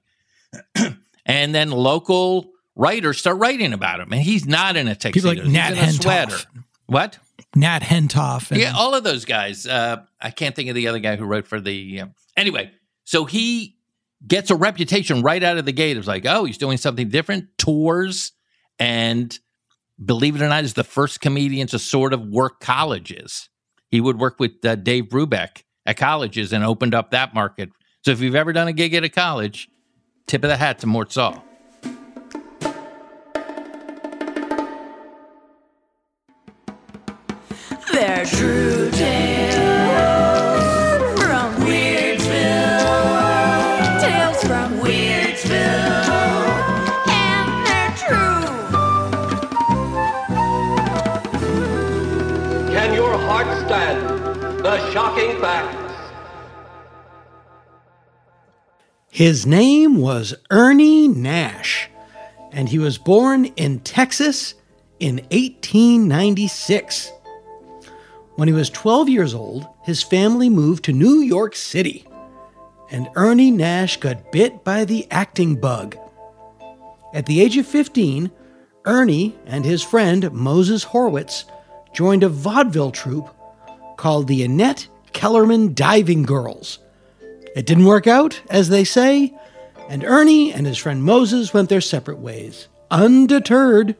and then local writers start writing about him. And he's not in a tuxedo. People like He's Nat sweater. Hentoff. What? Nat Hentoff. And, Yeah, all of those guys. Uh, I can't think of the other guy who wrote for the. Um, anyway, so he gets a reputation right out of the gate. It's like, oh, he's doing something different. Tours, and believe it or not, is the first comedian to sort of work colleges. He would work with uh, Dave Brubeck at colleges and opened up that market. So if you've ever done a gig at a college, tip of the hat to Mort Sahl. They're true His name was Ernie Nash, and he was born in Texas in 1896. When he was 12 years old, his family moved to New York City, and Ernie Nash got bit by the acting bug. At the age of 15, Ernie and his friend Moses Horwitz joined a vaudeville troupe called the Annette Kellerman Diving Girls. It didn't work out, as they say, and Ernie and his friend Moses went their separate ways. Undeterred,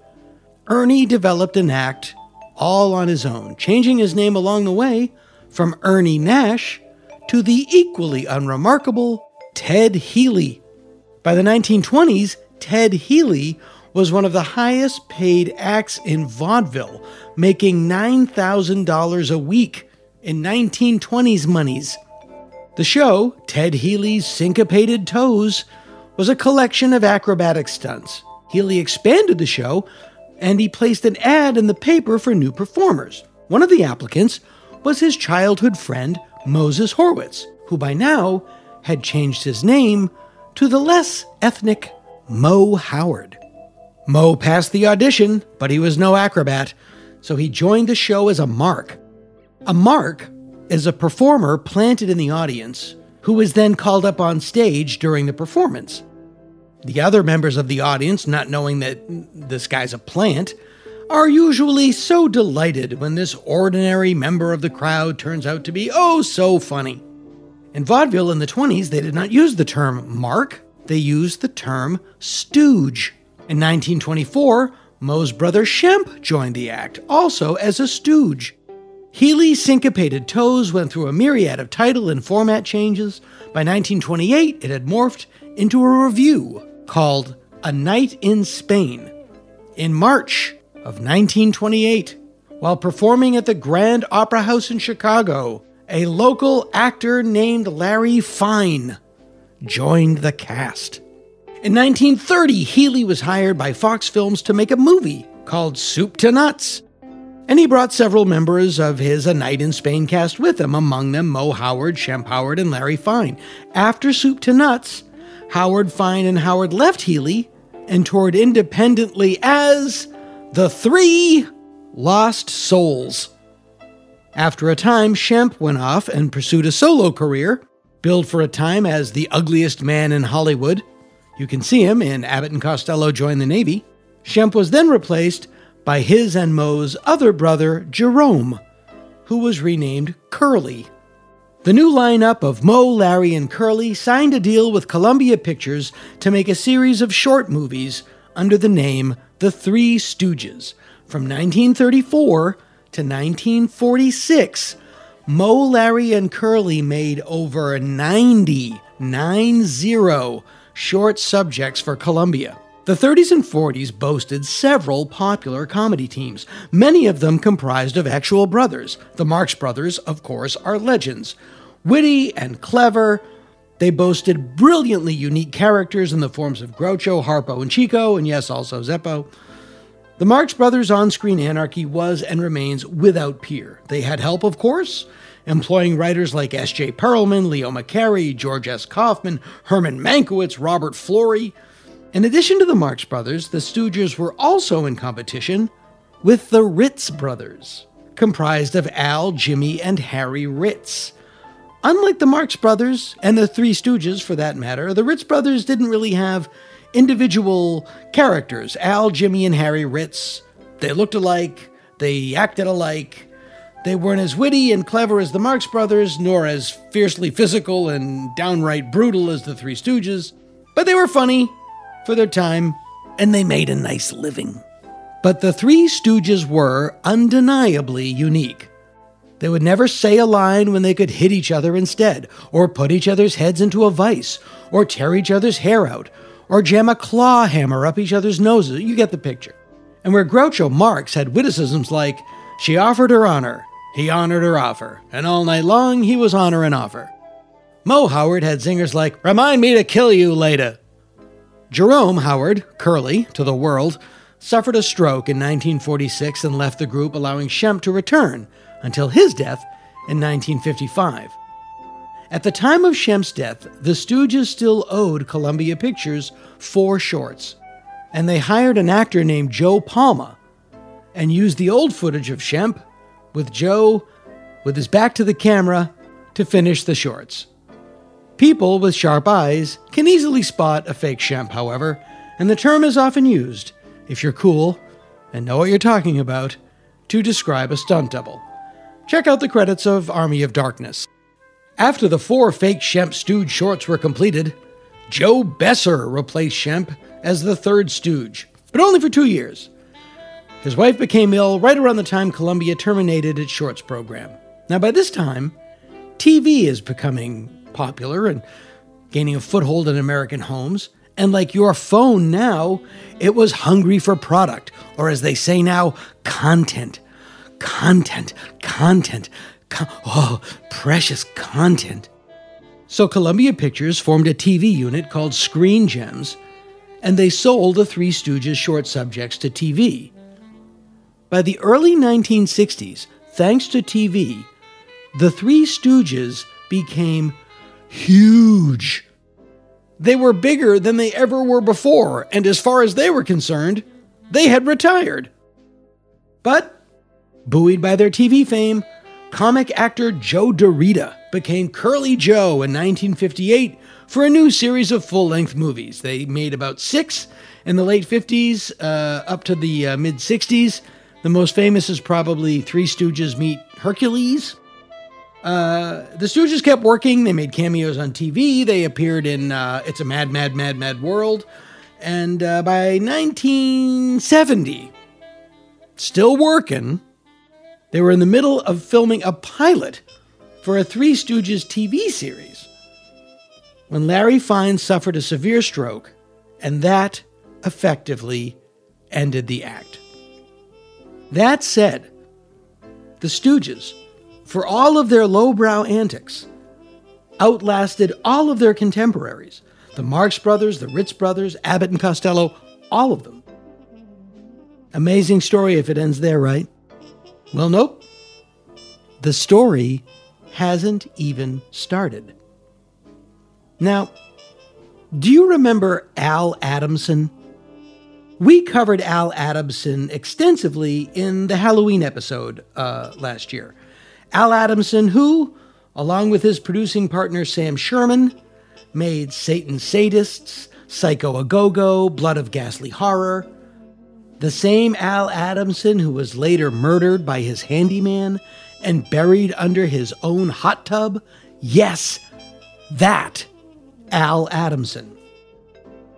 Ernie developed an act all on his own, changing his name along the way from Ernie Nash to the equally unremarkable Ted Healy. By the 1920s, Ted Healy was one of the highest paid acts in vaudeville, making $9,000 a week in 1920s monies. The show, Ted Healy's Syncopated Toes, was a collection of acrobatic stunts. Healy expanded the show and he placed an ad in the paper for new performers. One of the applicants was his childhood friend, Moses Horwitz, who by now had changed his name to the less ethnic Moe Howard. Moe passed the audition, but he was no acrobat, so he joined the show as a mark. A mark is a performer planted in the audience who is then called up on stage during the performance. The other members of the audience, not knowing that this guy's a plant, are usually so delighted when this ordinary member of the crowd turns out to be oh so funny. In vaudeville in the 20s, they did not use the term mark, they used the term stooge. In 1924, Moe's brother Shemp joined the act, also as a stooge. Healy's Syncopated Toes went through a myriad of title and format changes. By 1928, it had morphed into a revue called A Night in Spain. In March of 1928, while performing at the Grand Opera House in Chicago, a local actor named Larry Fine joined the cast. In 1930, Healy was hired by Fox Films to make a movie called Soup to Nuts. And he brought several members of his A Night in Spain cast with him, among them Moe Howard, Shemp Howard, and Larry Fine. After Soup to Nuts, Howard, Fine, and Howard left Healy and toured independently as the Three Lost Souls. After a time, Shemp went off and pursued a solo career, billed for a time as the ugliest man in Hollywood. You can see him in Abbott and Costello Join the Navy. Shemp was then replaced by his and Moe's other brother, Jerome, who was renamed Curly. The new lineup of Moe, Larry, and Curly signed a deal with Columbia Pictures to make a series of short movies under the name The Three Stooges. From 1934 to 1946, Moe, Larry, and Curly made over 90, 90 short subjects for Columbia. The 30s and 40s boasted several popular comedy teams, many of them comprised of actual brothers. The Marx Brothers, of course, are legends. Witty and clever, they boasted brilliantly unique characters in the forms of Groucho, Harpo, and Chico, and yes, also Zeppo. The Marx Brothers on screen anarchy was and remains without peer. They had help, of course, employing writers like S.J. Perelman, Leo McCarey, George S. Kaufman, Herman Mankiewicz, Robert Florey. In addition to the Marx Brothers, the Stooges were also in competition with the Ritz Brothers, comprised of Al, Jimmy, and Harry Ritz. Unlike the Marx Brothers and the Three Stooges, for that matter, the Ritz Brothers didn't really have individual characters. Al, Jimmy, and Harry Ritz, they looked alike, they acted alike. They weren't as witty and clever as the Marx Brothers, nor as fiercely physical and downright brutal as the Three Stooges, but they were funny for their time, and they made a nice living. But the Three Stooges were undeniably unique. They would never say a line when they could hit each other instead, or put each other's heads into a vice, or tear each other's hair out, or jam a claw hammer up each other's noses. You get the picture. And where Groucho Marx had witticisms like, She offered her honor, he honored her offer, and all night long he was honor and offer. Moe Howard had zingers like, Remind me to kill you later. Jerome Howard, Curly, to the world, suffered a stroke in 1946 and left the group, allowing Shemp to return until his death in 1955. At the time of Shemp's death, the Stooges still owed Columbia Pictures four shorts, and they hired an actor named Joe Palma and used the old footage of Shemp with Joe with his back to the camera to finish the shorts. People with sharp eyes can easily spot a fake Shemp, however, and the term is often used, if you're cool and know what you're talking about, to describe a stunt double. Check out the credits of Army of Darkness. After the four fake Shemp Stooge shorts were completed, Joe Besser replaced Shemp as the third Stooge, but only for two years. His wife became ill right around the time Columbia terminated its shorts program. Now, by this time, TV is becoming popular and gaining a foothold in American homes. And like your phone now, it was hungry for product, or as they say now, content. Content, content, co- oh, precious content. So Columbia Pictures formed a TV unit called Screen Gems, and they sold the Three Stooges short subjects to TV. By the early 1960s, thanks to TV, the Three Stooges became huge. They were bigger than they ever were before, and as far as they were concerned, they had retired. But, buoyed by their TV fame, comic actor Joe DeRita became Curly Joe in 1958 for a new series of full length movies. They made about six in the late 50s uh, up to the uh, mid 60s. The most famous is probably Three Stooges Meet Hercules. Uh, the Stooges kept working. They made cameos on TV. They appeared in uh, It's a Mad, Mad, Mad, Mad World. And uh, by 1970, still working, they were in the middle of filming a pilot for a Three Stooges TV series when Larry Fine suffered a severe stroke, and that effectively ended the act. That said, the Stooges, for all of their lowbrow antics, outlasted all of their contemporaries the Marx Brothers, the Ritz Brothers, Abbott and Costello, all of them. Amazing story if it ends there, right? Well, nope. The story hasn't even started. Now, do you remember Al Adamson? We covered Al Adamson extensively in the Halloween episode uh, last year. Al Adamson, who, along with his producing partner Sam Sherman, made Satan Sadists, Psycho A Go Go, Blood of Ghastly Horror. The same Al Adamson who was later murdered by his handyman and buried under his own hot tub. Yes, that Al Adamson.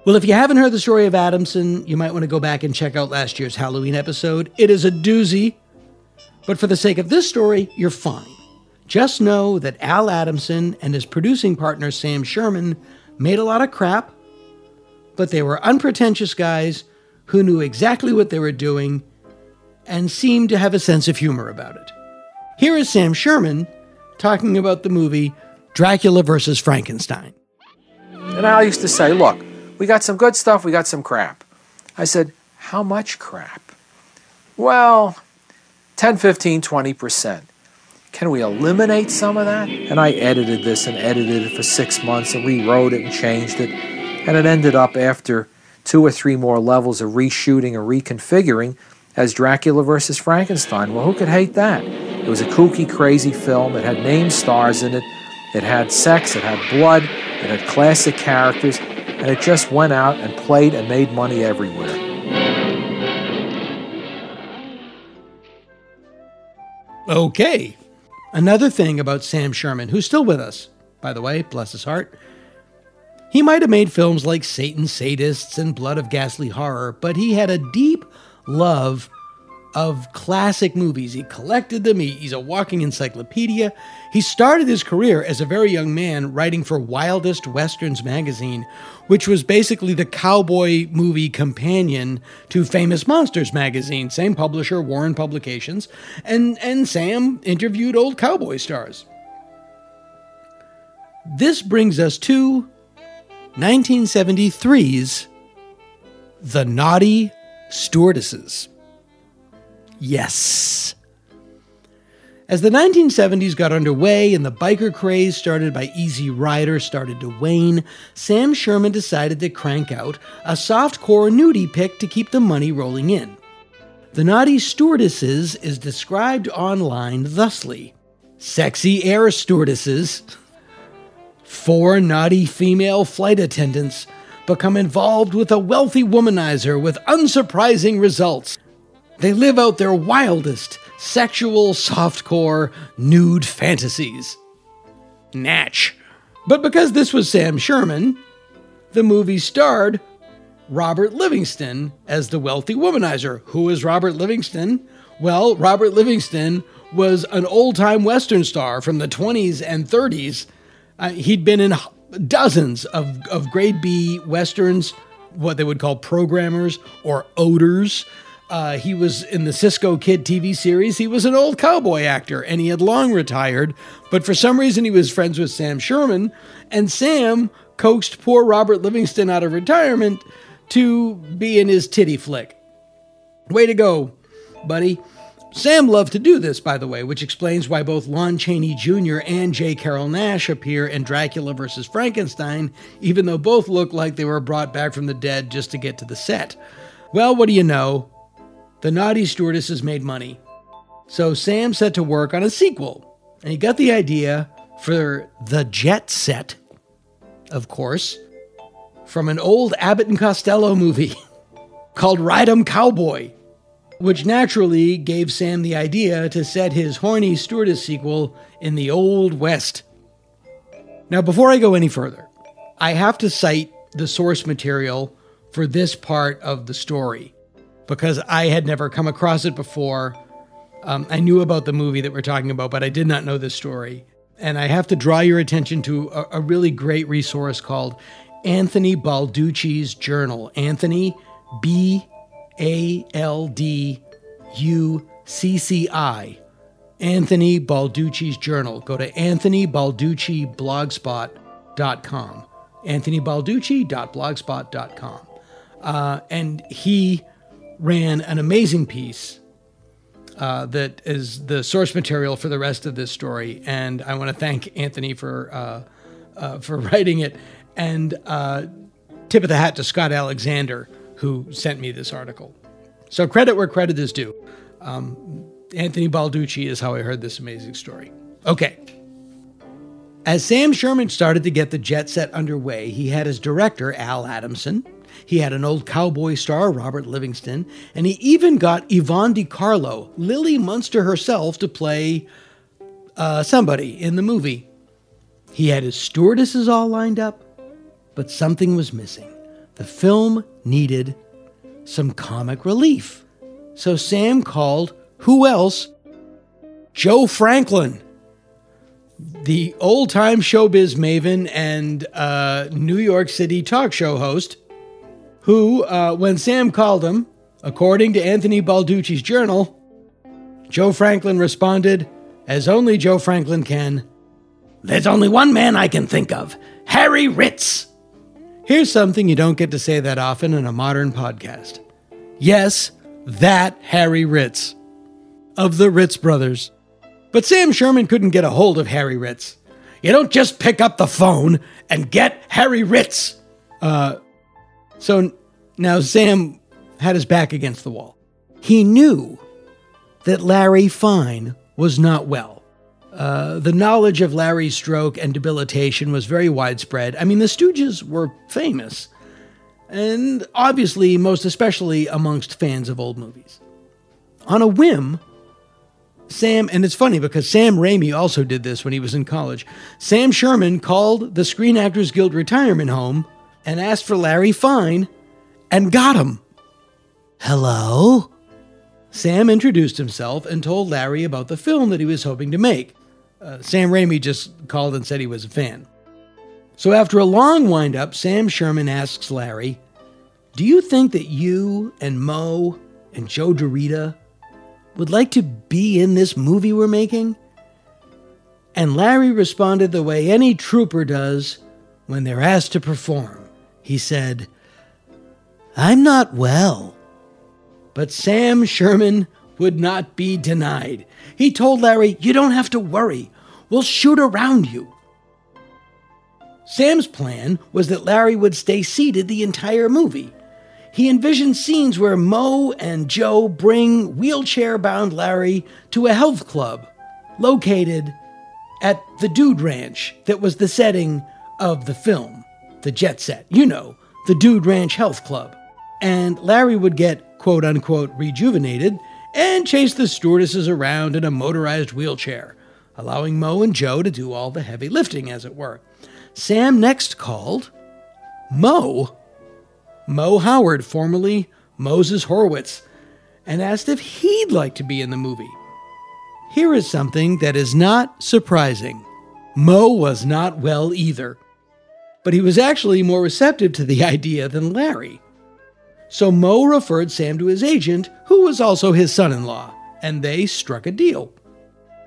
Well, if you haven't heard the story of Adamson, you might want to go back and check out last year's Halloween episode. It is a doozy. But for the sake of this story, you're fine. Just know that Al Adamson and his producing partner Sam Sherman made a lot of crap, but they were unpretentious guys who knew exactly what they were doing and seemed to have a sense of humor about it. Here is Sam Sherman talking about the movie Dracula versus Frankenstein. And Al used to say, Look, we got some good stuff, we got some crap. I said, How much crap? Well, 10, 15, 20%. Can we eliminate some of that? And I edited this and edited it for six months and rewrote it and changed it. And it ended up after two or three more levels of reshooting or reconfiguring as Dracula versus Frankenstein. Well, who could hate that? It was a kooky, crazy film. It had named stars in it. It had sex. It had blood. It had classic characters. And it just went out and played and made money everywhere. Okay. Another thing about Sam Sherman, who's still with us, by the way, bless his heart. He might have made films like Satan Sadists and Blood of Ghastly Horror, but he had a deep love of classic movies. He collected them, he, he's a walking encyclopedia. He started his career as a very young man writing for Wildest Westerns magazine, which was basically the cowboy movie companion to Famous Monsters magazine, same publisher, Warren Publications, and, and Sam interviewed old cowboy stars. This brings us to 1973's The Naughty Stewardesses. Yes. As the 1970s got underway and the biker craze started by Easy Rider started to wane, Sam Sherman decided to crank out a softcore nudie pick to keep the money rolling in. The Naughty Stewardesses is described online thusly Sexy air stewardesses, four naughty female flight attendants become involved with a wealthy womanizer with unsurprising results. They live out their wildest sexual softcore nude fantasies. Natch. But because this was Sam Sherman, the movie starred Robert Livingston as the wealthy womanizer. Who is Robert Livingston? Well, Robert Livingston was an old time Western star from the 20s and 30s. Uh, he'd been in dozens of, of grade B Westerns, what they would call programmers or oaters. Uh, he was in the Cisco Kid TV series. He was an old cowboy actor and he had long retired, but for some reason he was friends with Sam Sherman. And Sam coaxed poor Robert Livingston out of retirement to be in his titty flick. Way to go, buddy. Sam loved to do this, by the way, which explains why both Lon Chaney Jr. and J. Carrol Naish appear in Dracula vs. Frankenstein, even though both look like they were brought back from the dead just to get to the set. Well, what do you know? The naughty stewardesses made money. So Sam set to work on a sequel, and he got the idea for the Jet Set, of course, from an old Abbott and Costello movie called Ride 'em Cowboy which naturally gave Sam the idea to set his horny stewardess sequel in the Old West. Now, before I go any further, I have to cite the source material for this part of the story because I had never come across it before. Um, I knew about the movie that we're talking about, but I did not know this story. And I have to draw your attention to a, a really great resource called Anthony Balducci's Journal. Anthony B a L D U C C I. Anthony Balducci's journal. Go to Anthony Balducci blogspot.com. anthonybalducciblogspot.com. anthonybalducci.blogspot.com. Uh, and he ran an amazing piece uh, that is the source material for the rest of this story. And I want to thank Anthony for uh, uh, for writing it. And uh, tip of the hat to Scott Alexander, who sent me this article. So credit where credit is due. Um, Anthony Balducci is how I heard this amazing story. Okay. As Sam Sherman started to get the jet set underway, he had his director, Al Adamson. He had an old cowboy star, Robert Livingston, and he even got Yvonne De Carlo, Lily Munster herself, to play uh, somebody in the movie. He had his stewardesses all lined up, but something was missing. The film needed some comic relief. So Sam called who else? Joe Franklin, the old time showbiz maven and uh, New York City talk show host, who, uh, when Sam called him, according to Anthony Balducci's journal, Joe Franklin responded, as only Joe Franklin can, There's only one man I can think of Harry Ritz. Here's something you don't get to say that often in a modern podcast. Yes, that Harry Ritz of the Ritz brothers. But Sam Sherman couldn't get a hold of Harry Ritz. You don't just pick up the phone and get Harry Ritz. Uh, so now Sam had his back against the wall. He knew that Larry Fine was not well. Uh, the knowledge of Larry's stroke and debilitation was very widespread. I mean, the Stooges were famous, and obviously, most especially amongst fans of old movies. On a whim, Sam, and it's funny because Sam Raimi also did this when he was in college. Sam Sherman called the Screen Actors Guild retirement home and asked for Larry Fine and got him. Hello? Sam introduced himself and told Larry about the film that he was hoping to make. Uh, Sam Raimi just called and said he was a fan. So after a long windup, Sam Sherman asks Larry, Do you think that you and Moe and Joe DeRita would like to be in this movie we're making? And Larry responded the way any trooper does when they're asked to perform. He said, I'm not well. But Sam Sherman would not be denied. He told Larry, You don't have to worry. We'll shoot around you. Sam's plan was that Larry would stay seated the entire movie. He envisioned scenes where Moe and Joe bring wheelchair bound Larry to a health club located at the Dude Ranch that was the setting of the film, the jet set. You know, the Dude Ranch Health Club. And Larry would get quote unquote rejuvenated and chase the stewardesses around in a motorized wheelchair, allowing Moe and Joe to do all the heavy lifting, as it were. Sam next called Moe, Moe Howard, formerly Moses Horwitz, and asked if he'd like to be in the movie. Here is something that is not surprising Moe was not well either, but he was actually more receptive to the idea than Larry. So Moe referred Sam to his agent, who was also his son in law, and they struck a deal.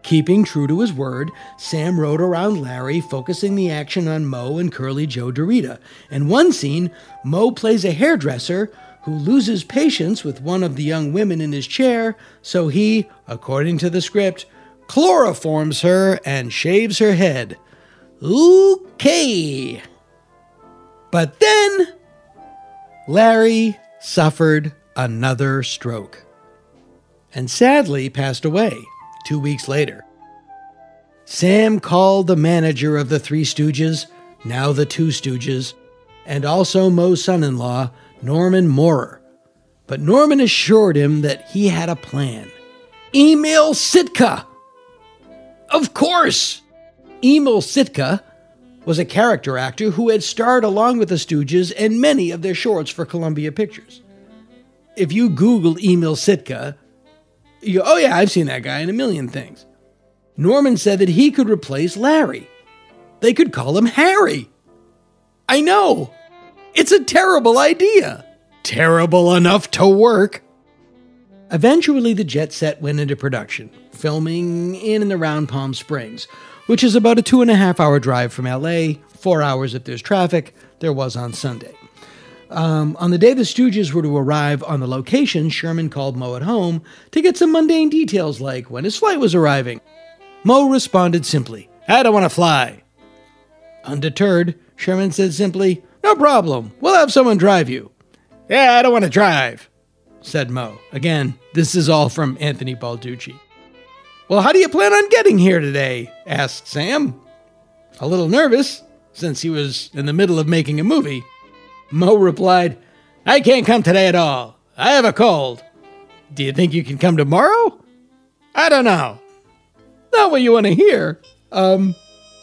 Keeping true to his word, Sam rode around Larry, focusing the action on Moe and Curly Joe DeRita. In one scene, Moe plays a hairdresser who loses patience with one of the young women in his chair, so he, according to the script, chloroforms her and shaves her head. Okay. But then, Larry suffered another stroke and sadly passed away two weeks later. Sam called the manager of the Three Stooges, now the Two Stooges, and also Moe's son in law, Norman Maurer. But Norman assured him that he had a plan. Emil Sitka! Of course! Emil Sitka was a character actor who had starred along with the Stooges in many of their shorts for Columbia Pictures. If you Google Emil Sitka, you oh yeah, I've seen that guy in a million things. Norman said that he could replace Larry. They could call him Harry. I know. It's a terrible idea. Terrible enough to work. Eventually, the jet set went into production, filming in and around Palm Springs, which is about a two and a half hour drive from LA, four hours if there's traffic. There was on Sunday. Um, on the day the Stooges were to arrive on the location, Sherman called Moe at home to get some mundane details like when his flight was arriving. Moe responded simply, I don't want to fly. Undeterred, Sherman said simply, No problem, we'll have someone drive you. Yeah, I don't want to drive, said Moe. Again, this is all from Anthony Balducci. Well, how do you plan on getting here today? asked Sam. A little nervous, since he was in the middle of making a movie. Moe replied, I can't come today at all. I have a cold. Do you think you can come tomorrow? I don't know. Not what you want to hear. Um,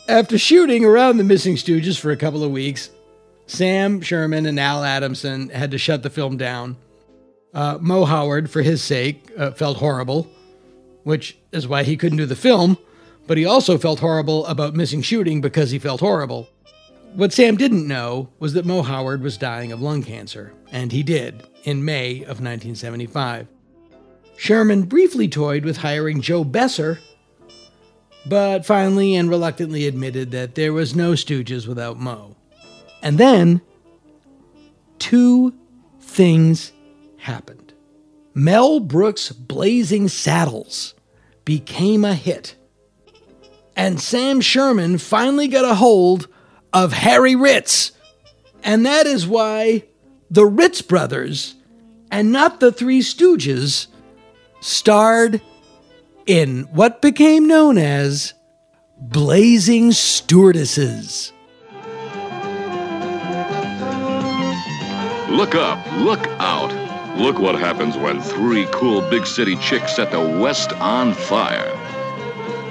after shooting around the Missing Stooges for a couple of weeks, Sam Sherman and Al Adamson had to shut the film down. Uh, Moe Howard, for his sake, uh, felt horrible, which is why he couldn't do the film, but he also felt horrible about missing shooting because he felt horrible. What Sam didn't know was that Moe Howard was dying of lung cancer, and he did in May of 1975. Sherman briefly toyed with hiring Joe Besser, but finally and reluctantly admitted that there was no Stooges without Moe. And then, two things happened. Mel Brooks' Blazing Saddles became a hit, and Sam Sherman finally got a hold of Harry Ritz. And that is why the Ritz brothers, and not the Three Stooges, starred in what became known as Blazing Stewardesses. Look up, look out. Look what happens when three cool big city chicks set the West on fire.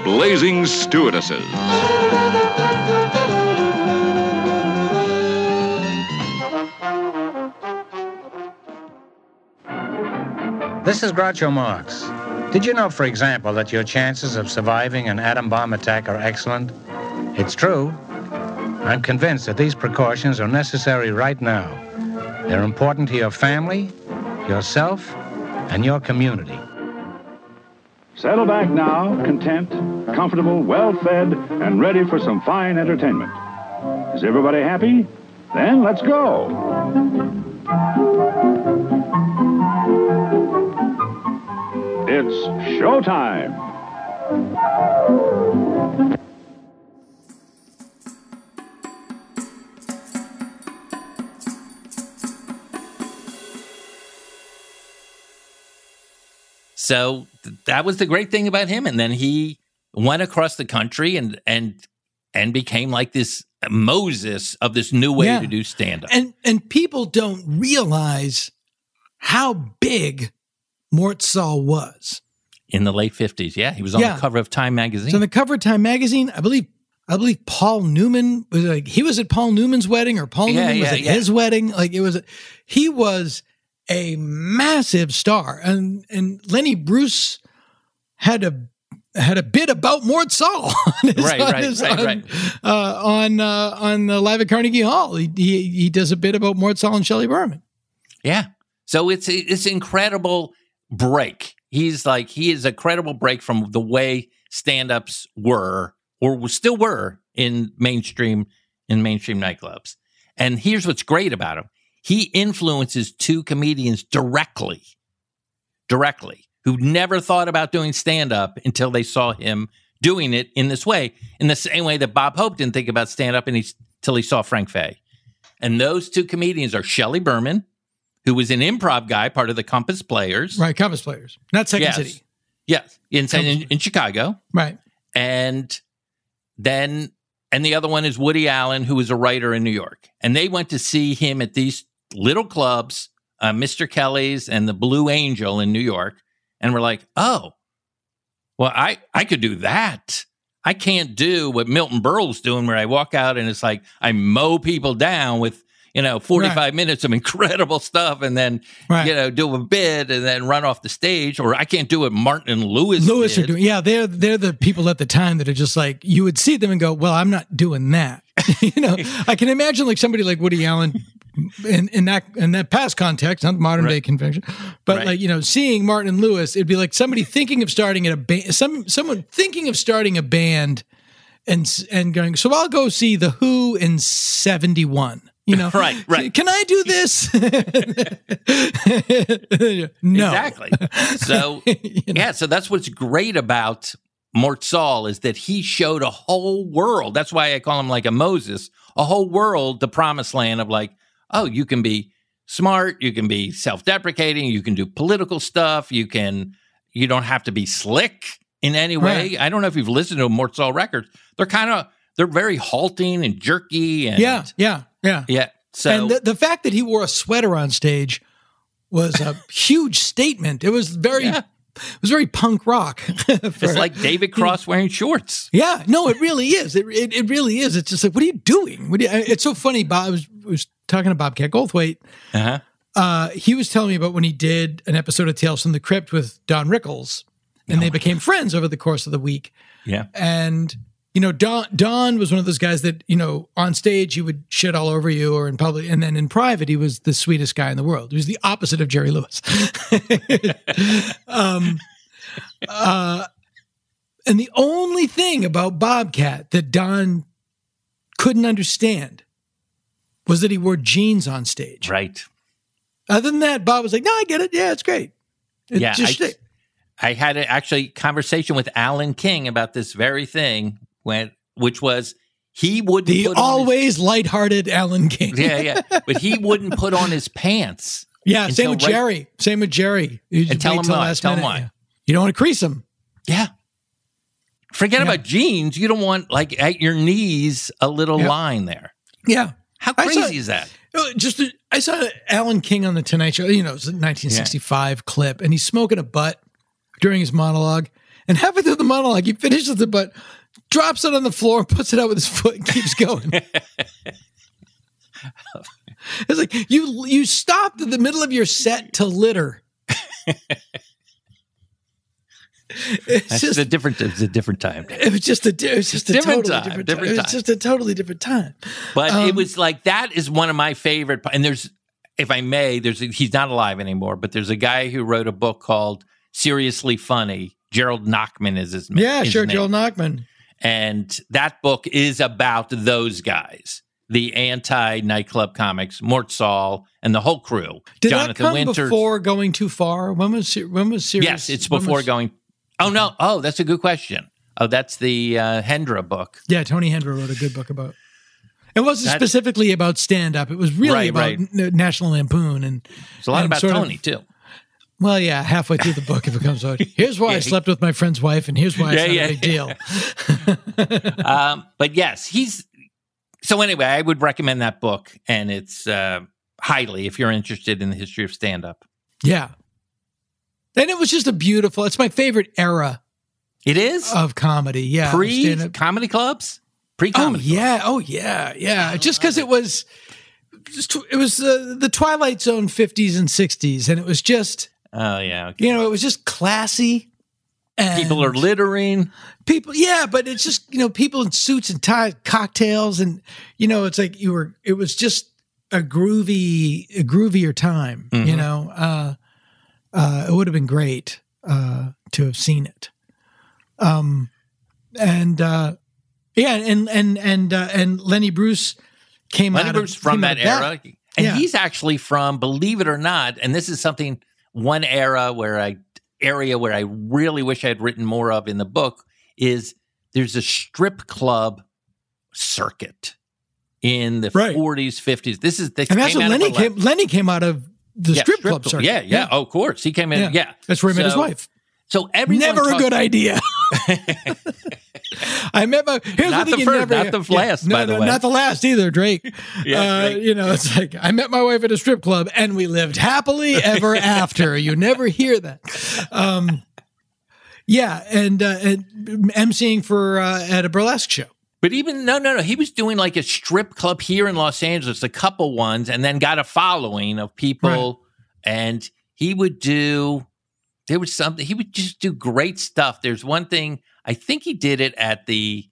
Blazing Stewardesses. This is Groucho Marx. Did you know, for example, that your chances of surviving an atom bomb attack are excellent? It's true. I'm convinced that these precautions are necessary right now. They're important to your family, yourself, and your community. Settle back now, content, comfortable, well fed, and ready for some fine entertainment. Is everybody happy? Then let's go. It's showtime. So th- that was the great thing about him. And then he went across the country and and and became like this Moses of this new way Yeah. to do stand up. And and people don't realize how big Mort Sahl was. In the late fifties, yeah, he was on Yeah. the cover of Time magazine. So on the cover of Time magazine, I believe I believe Paul Newman was like he was at Paul Newman's wedding or Paul Yeah, Newman was at his wedding. Like it was he was a massive star. And and Lenny Bruce had a had a bit about Mort Sahl on his, Right, on, right, his- right, on, right. Uh, on uh, on the live at Carnegie Hall. He, he he does a bit about Mort Sahl and Shelley Berman. Yeah. So it's it's incredible break. He's like he is a credible break from the way stand-ups were or still were in mainstream in mainstream nightclubs. And here's what's great about him. He influences two comedians directly. Directly. Who never thought about doing stand-up until they saw him doing it in this way. In the same way that Bob Hope didn't think about stand-up until he saw Frank Fay. And those two comedians are Shelley Berman, who was an improv guy, part of the Compass Players. Right, Compass Players, not Second Yes. City. Yes, in, in, in Chicago. Right. And then, and the other one is Woody Allen, who was a writer in New York. And they went to see him at these little clubs, uh, Mr. Kelly's and the Blue Angel in New York. And we're like, oh, well, I, I could do that. I can't do what Milton Berle's doing, where I walk out and it's like I mow people down with, you know, 45 Right. minutes of incredible stuff and then, Right. you know, do a bit and then run off the stage. Or I can't do what Martin and Lewis Lewis did. are doing. Yeah, they're they're the people at the time that are just like you would see them and go, "Well, I'm not doing that." you know, I can imagine like somebody like Woody Allen in in that in that past context, not modern day convention, but Right. like you know, seeing Martin and Lewis, it'd be like somebody thinking of starting at a band, some someone thinking of starting a band, and and going, "So I'll go see the Who in '71." You know, Right, right. Can I do this? no, Exactly. So yeah, so that's what's great about Mort Sahl is that he showed a whole world. That's why I call him like a Moses, a whole world, the promised land of like, oh, you can be smart, you can be self-deprecating, you can do political stuff, you can you don't have to be slick in any way. Right. I don't know if you've listened to Mort Sahl records. They're kind of they're very halting and jerky and Yeah, yeah, yeah. yeah. So and the, the fact that he wore a sweater on stage was a huge statement. It was very, Yeah. It was very punk rock. for- it's like David Cross wearing shorts. yeah, no, it really is. It, it, it really is. It's just like, what are you doing? What do you, it's so funny. Bob I was, I was talking to Bobcat Goldthwait. Uh-huh. Uh, he was telling me about when he did an episode of Tales from the Crypt with Don Rickles, and they became friends over the course of the week. Yeah. And you know, Don Don was one of those guys that you know on stage he would shit all over you, or in public, and then in private he was the sweetest guy in the world. He was the opposite of Jerry Lewis. um, uh, and the only thing about Bobcat that Don couldn't understand was that he wore jeans on stage. Right. Other than that, Bob was like, "No, I get it. Yeah, it's great." It's yeah, just I, I had a, actually conversation with Alan King about this very thing when which was he would the put on always lighthearted Alan King. yeah yeah, but he wouldn't put on his pants. Yeah, same with right- Jerry. Same with Jerry. You And tell him why, last tell him why. You don't want to crease him. Yeah. Forget Yeah. about jeans. You don't want like at your knees a little Yeah. line there. Yeah. How I saw- crazy is that? Uh, Just I saw Alan King on the Tonight Show. You know, it's a 1965 clip, and he's smoking a butt during his monologue. And halfway through the monologue, he finishes the butt, drops it on the floor, puts it out with his foot, and keeps going. it's like you you stopped in the middle of your set to litter. it's That's just a different. It's a different time. it was just a it was just a Different totally time, different, different time. It was just a totally different time. But it Um, was like that is one of my favorite. And there's, if I may, there's a, he's not alive anymore, but there's a guy who wrote a book called Seriously Funny. Gerald Nachman is his name. Yeah, sure, name. Joel Nachman. And that book is about those guys. the anti nightclub comics, Mort Sahl, and the whole crew. Did Jonathan that come Winters. before going too far? When was when was serious? yes, it's before was- going. Oh no! Oh, that's a good question. Oh, that's the uh, Hendra book. Yeah, Tony Hendra wrote a good book about. It wasn't That- specifically about stand up. It was really Right, about right. N- National Lampoon and It's a lot and about sort of- Tony too. Well, yeah, halfway through the book, if it comes out, here's why Yeah, I slept with my friend's wife, and here's why it's Yeah, not yeah, a big deal. um, but yes, he's. So anyway, I would recommend that book, and it's uh, highly if you're interested in the history of stand up. Yeah, and it was just a beautiful. It's my favorite era It is of comedy. Yeah, pre comedy clubs, pre Oh comedy. yeah, oh yeah, yeah. Just because it was, just, it was uh, the Twilight Zone fifties and sixties, and it was just Oh yeah. okay. you know it was just classy. And People are littering. people, yeah, but it's just you know people in suits and ties, cocktails, and you know it's like you were. It was just a groovy, a groovier time. You Mhm. know, uh, uh, it would have been great uh, to have seen it. Um, and uh, yeah, and and and uh, and Lenny Bruce came Lenny out Bruce of, from that era, and Yeah. he's actually from, believe it or not, and this is something one era where I area where I really wish I had written more of in the book is there's a strip club circuit in the Right. 40s, 50s. This is they and that's what Lenny came. Lenny came out of the Yeah, strip, club circuit. Yeah, yeah, Oh, of course. He came in. Yeah. Yeah, That's where he met his wife. So everyone Never a good idea. I met my. Here's Not thing the first, never not the last, no, by the no, way. Not the last either, Drake. Yeah, uh, Drake. You know, it's like I met my wife at a strip club and we lived happily ever after. You never hear that. Um, yeah, and uh, and emceeing for uh, at a burlesque show. But even no, no, no. He was doing like a strip club here in Los Angeles, a couple ones, and then got a following of people. And he would do. There was something he would just do great stuff. There's one thing I think he did it at the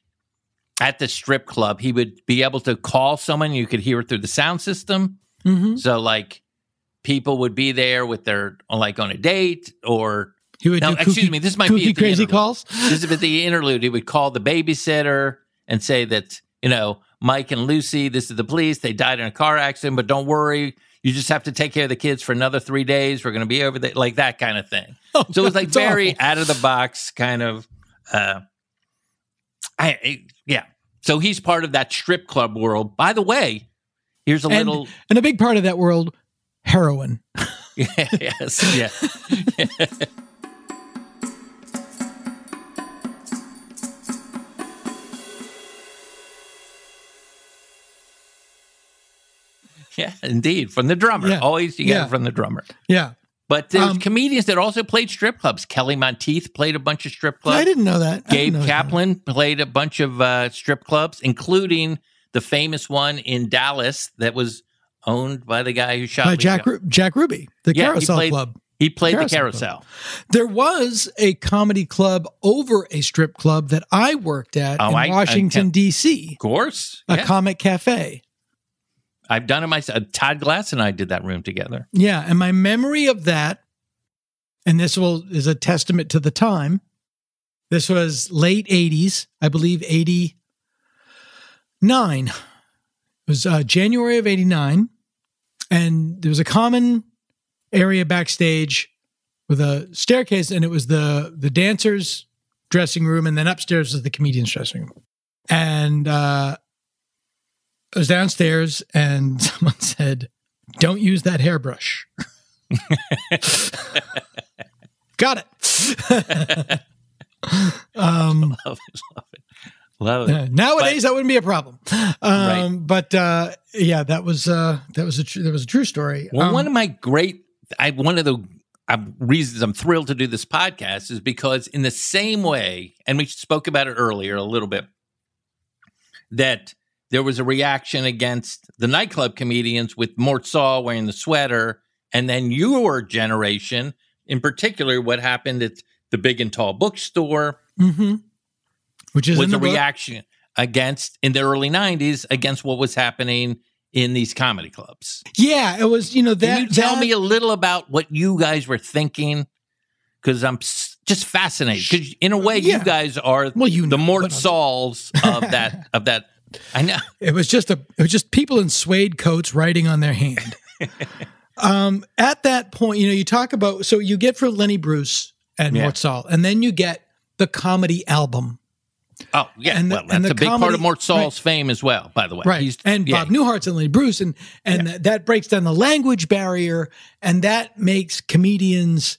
at the strip club. He would be able to call someone. You could hear it through the sound system. Mm-hmm. So like people would be there with their like on a date or He would no, do excuse kooky- me. This might be kooky at the crazy interlude. calls. This is at the interlude. He would call the babysitter and say that you know Mike and Lucy. This is the police. They died in a car accident, but don't worry. You just have to take care of the kids for another three days. We're going to be over there, like that kind of thing. Oh, so it was like very awful. out of the box kind of. uh I, I yeah. So he's part of that strip club world. By the way, here's a And, little. and a big part of that world, heroin. yes, yeah. yeah, indeed. From the drummer. Yeah. Always you get Yeah. it from the drummer. Yeah, But there's Um, comedians that also played strip clubs. Kelly Monteith played a bunch of strip clubs. I didn't know that. Gabe know that. Kaplan played a bunch of uh, strip clubs, including the famous one in Dallas that was owned by the guy who shot by Jack Ru- Jack Ruby, the Yeah, Carousel played- Club. He played the Carousel Club. carousel. There was a comedy club over a strip club that I worked at Oh, in I- Washington D.C. Of course. A Yeah. comic cafe. I've done it myself. Todd Glass and I did that room together. Yeah, and my memory of that, and this will is a testament to the time. This was late '80s, I believe, '89. It was uh, January of '89, and there was a common area backstage with a staircase, and it was the the dancers' dressing room, and then upstairs was the comedian's dressing room. And uh, I was downstairs, and someone said, "Don't use that hairbrush." Got it. um, Love it. Love it. Love it. uh, nowadays, that wouldn't be a problem. Um, Right. But uh, yeah, that was uh, that was a tr- that was a true story. Well, Um, one of my great, I one of the uh, reasons I'm thrilled to do this podcast is because in the same way, and we spoke about it earlier a little bit, that there was a reaction against the nightclub comedians with Mort Sahl wearing the sweater, and then your generation, in particular, what happened at the Big and Tall bookstore mhm. which is in was the a book. reaction against in the early '90s against what was happening in these comedy clubs. Yeah, it was. You know that. Can you tell that- me a little about what you guys were thinking? Because I'm just fascinated. Because in a way, Yeah. you guys are Well, you the know, Mort Sahls of that of that I know. It was just a it was just people in suede coats writing on their hand. um, at that point, you know, you talk about so you get for Lenny Bruce and Yeah. Mort Sahl, and then you get the comedy album. Oh, yeah. And the- well, and that's the a big part of Mort Sahl's right. fame as well, by the way. Right. He's, and yeah, Bob Newhart's and Lenny Bruce, and and that, that breaks down the language barrier, and that makes comedians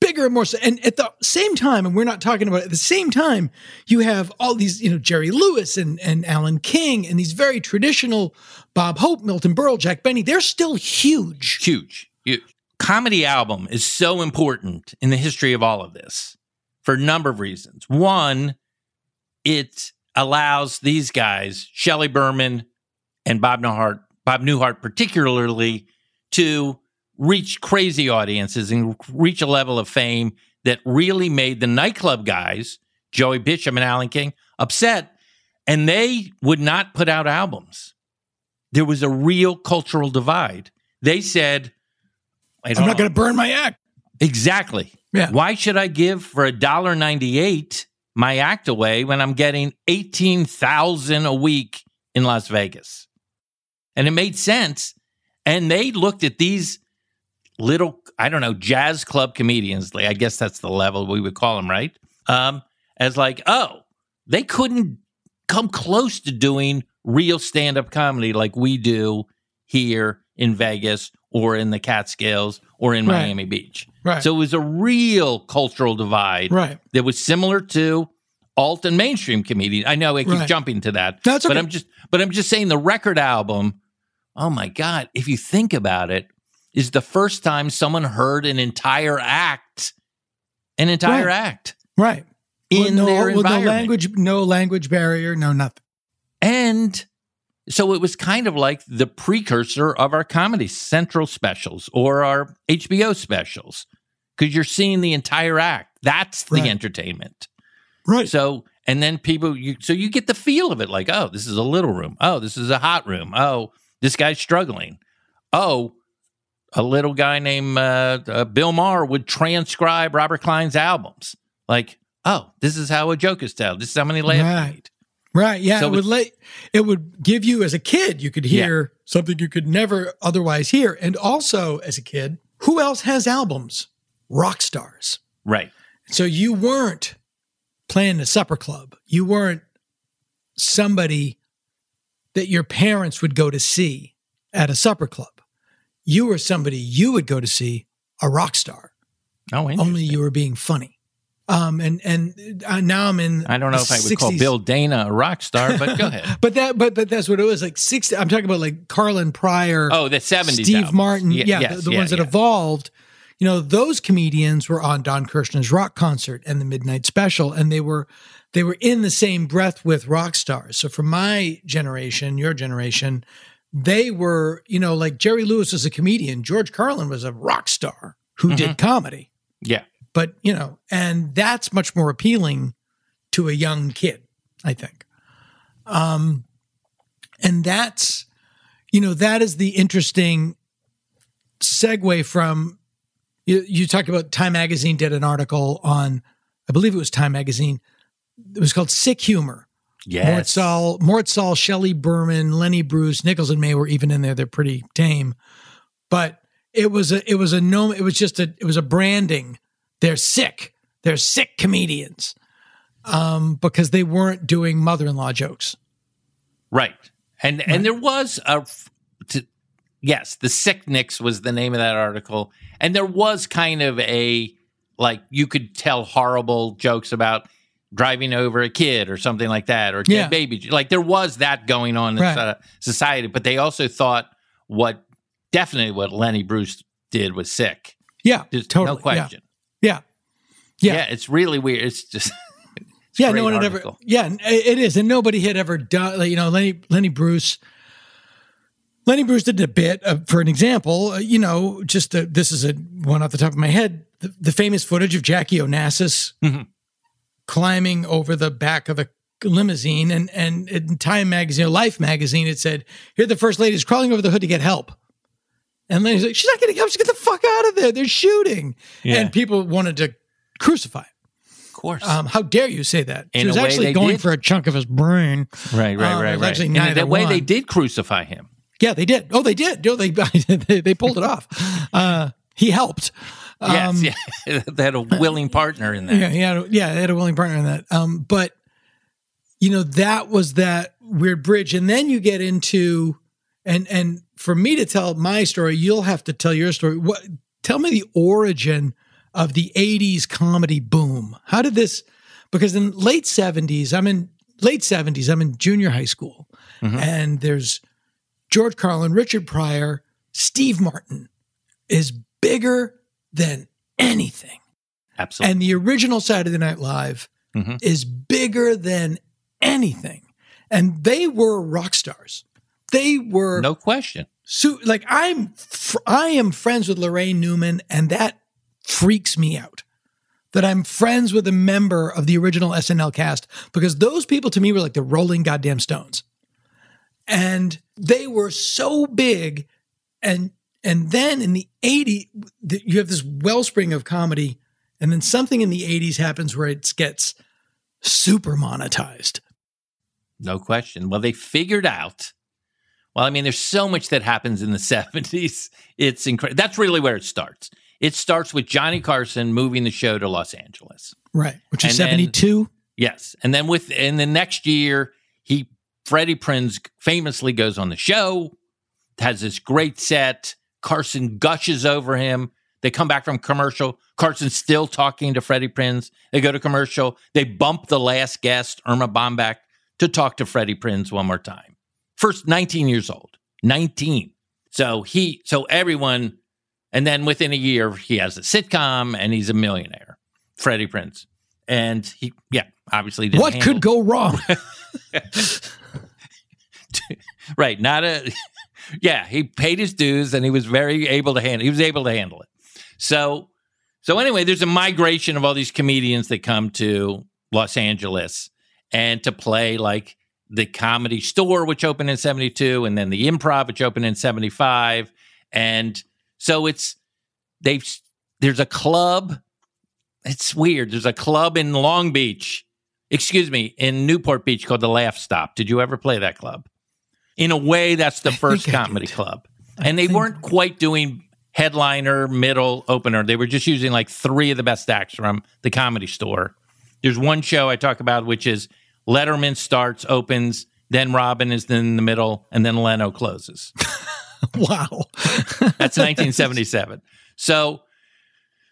bigger and more. So, and at the same time, and we're not talking about it, at the same time, you have all these, you know, Jerry Lewis and and Alan King, and these very traditional Bob Hope, Milton Berle, Jack Benny. They're still huge. huge, huge. Comedy album is so important in the history of all of this for a number of reasons. One, it allows these guys, Shelley Berman and Bob Newhart, Bob Newhart particularly, to reach crazy audiences and reach a level of fame that really made the nightclub guys, Joey Bishop and Alan King, upset. And they would not put out albums. There was a real cultural divide. They said, I'm don't going to burn my act. Exactly. Yeah. Why should I give for a dollar ninety eight my act away when I'm getting eighteen thousand a week in Las Vegas? And it made sense. And they looked at these little, I don't know, jazz club comedians. Like I guess that's the level we would call them, right? Um, as like, oh, they couldn't come close to doing real stand up comedy like we do here in Vegas or in the Catskills or in Right. Miami Beach. Right. So it was a real cultural divide Right. that was similar to alt and mainstream comedian. I know I keep Right. jumping to that. No, it's But. I'm just but I'm just saying the record album, oh my God, if you think about it, is the first time someone heard an entire act, an entire Right. act Right. in With no, their no environment. language, no language barrier, no nothing. And so it was kind of like the precursor of our Comedy Central specials or our HBO specials because you're seeing the entire act. That's the Right. entertainment. Right. So, and then people, you, so you get the feel of it like, oh, this is a little room. Oh, this is a hot room. Oh, this guy's struggling. Oh, a little guy named uh, uh, Bill Maher would transcribe Robert Klein's albums. Like, oh, this is how a joke is told. This is how many laughs Right. made. Right. Yeah. So it would let it would give you as a kid, you could Yeah. hear something you could never otherwise hear. And also as a kid, who else has albums? Rock stars. Right. So you weren't playing the supper club. You weren't somebody that your parents would go to see at a supper club. You were somebody you would go to see a rock star. Oh, Only you were being funny. Um, and and uh, now I'm in. I don't know if I would call Bill Dana a rock star, but go ahead. But that, but but that's what it was like. Sixty. I'm talking about like Carlin Pryor. Oh, the 70s Steve albums. Martin. Ye- Yeah, yes, the, the yeah, ones that yeah. evolved. You know, those comedians were on Don Kirshner's rock concert and the Midnight Special, and they were they were in the same breath with rock stars. So for my generation, your generation, they were you know like Jerry Lewis was a comedian. George Carlin was a rock star who did comedy Yeah. but you know and that's much more appealing to a young kid i think um and that's you know that is the interesting segue from you, you talked about time magazine did an article on i believe it was time magazine it was called sick humor Yes. Sahl, Mort Sahl, Shelley Berman, Lenny Bruce, Nichols and May were even in there. They're pretty tame, but it was a it was a no it was just a it was a branding. They're sick. They're sick comedians, um, because they weren't doing mother-in-law jokes. Right. And and there was a to, yes, the sick Nicks was the name of that article. And there was kind of a like you could tell horrible jokes about driving over a kid or something like that or Yeah. baby. Like there was that going on in Right. society, but they also thought what definitely what Lenny Bruce did was sick. Yeah, There's totally. no question. Yeah, Yeah. yeah, it's really weird. It's just it's yeah. No one had ever. Yeah, it is, and nobody had ever done. Like, you know, Lenny Lenny Bruce. Lenny Bruce did a bit uh, for an example. Uh, you know, just uh this is a one off the top of my head. The, the famous footage of Jackie Onassis Mhm. Climbing over the back of a limousine, and and in Time magazine, or Life magazine, it said, "Here, the first lady is crawling over the hood to get help." And Lenny's like, "She's not getting help. Just get the fuck out of there. They're shooting." Yeah. And people wanted to crucify. him. Of course. Um, how dare you say that? In she was actually going did. for a chunk of his brain. right, right, um, right, right. actually In that way, they did crucify him. Yeah, they did. Oh, they did. No, they they, they pulled it off. Uh, he helped. Um, yes, yeah. they had a willing partner in that. Yeah, he had a, yeah, they had a willing partner in that. Um, but you know, that was that weird bridge. And then you get into and and for me to tell my story, you'll have to tell your story. What tell me the origin of the 80s comedy boom. How did this because in late 70s, I'm in late 70s, I'm in junior high school. And there's George Carlin, Richard Pryor, Steve Martin is bigger than anything. Absolutely. And the original Saturday Night Live Mhm. is bigger than anything. And they were rock stars. They were no question. so like I'm fr- I am friends with Laraine Newman and that freaks me out. That I'm friends with a member of the original SNL cast because those people to me were like the rolling goddamn stones. And they were so big and and then in the 80s you have this wellspring of comedy and then something in the 80s happens where it gets super monetized. No question. Well, they figured out. Well, I mean, there's so much that happens in the 70s. It's incredible. That's really where it starts. It starts with Johnny Carson moving the show to Los Angeles. Right. Which is And then- 72. Yes. And then with in the next year, he Freddie Prinze famously goes on the show, has this great set. Carson gushes over him. They come back from commercial. Carson's still talking to Freddie Prinze. They go to commercial. They bump the last guest, Erma Bombeck, to talk to Freddie Prinze one more time. First 19 years old. 19. So he so everyone and then within a year he has a sitcom and he's a millionaire. Freddie Prinze. And he yeah, obviously didn't What could go wrong? right not a yeah he paid his dues and he was very able to handle he was able to handle it. So so anyway there's a migration of all these comedians that come to los angeles and to play like the comedy store which opened in 72 and then the improv which opened in 75 and so it's they've there's a club it's weird there's a club in long beach excuse me in newport beach called the laugh stop. Did you ever play that club in a way that's the first comedy club. And they weren't quite doing headliner middle opener. They were just using like three of the best acts from the comedy store. There's one show i talk about which is letterman starts opens then robin is in the middle and then leno closes. Wow. that's 1977 so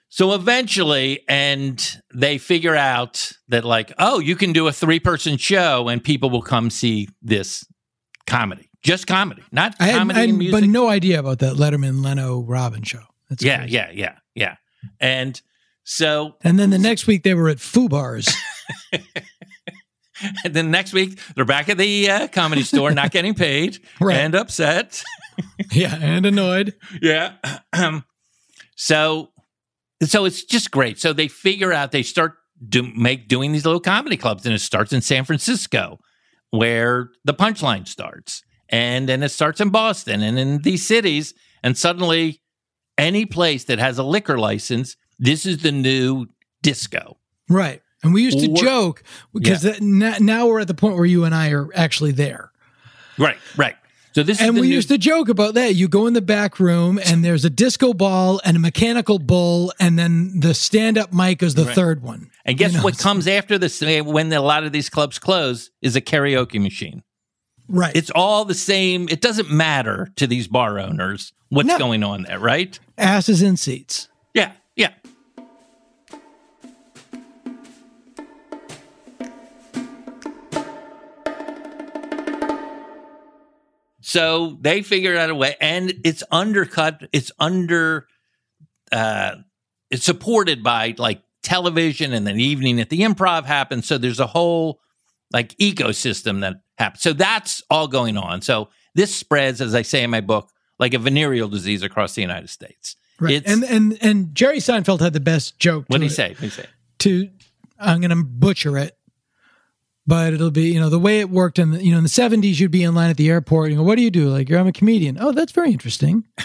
so eventually and they figure out that like oh you can do a three person show and people will come see this comedy just comedy not I had, comedy I had and music but no idea about that Letterman Leno Robin show. That's yeah crazy. yeah yeah yeah and so And then the next week they were at Foo Bars. and then next week they're back at the uh, comedy store not getting paid Right. and upset yeah, and annoyed. Yeah. so so it's just great. So they figure out they start do make doing these little comedy clubs and it starts in San Francisco where the punchline starts. And then it starts in Boston and in these cities and suddenly any place that has a liquor license, this is the new disco. Right. And we used to Or- joke because that, now, now we're at the point where you and I are actually there. Right, right. So this And we new, used to joke about that. You go in the back room and there's a disco ball and a mechanical bull, and then the stand up mic is the Right. third one. and guess you know, what comes after this when a lot of these clubs close is a karaoke machine. Right. It's all the same. It doesn't matter to these bar owners what's No. going on there, right? asses in seats. Yeah, yeah. So they figured out a way, and it's undercut. It's under. Uh, it's supported by like television, and then evening at the Improv happens. So there's a whole like ecosystem that happens. So that's all going on. So this spreads, as I say in my book, like a venereal disease across the United States. Right. It's, and and and Jerry Seinfeld had the best joke. what did he say? What did he say? to I'm going to butcher it, but it'll be you know the way it worked in the, you know in the 70s you'd be in line at the airport and you go what do you do like you're I'm a comedian oh that's very interesting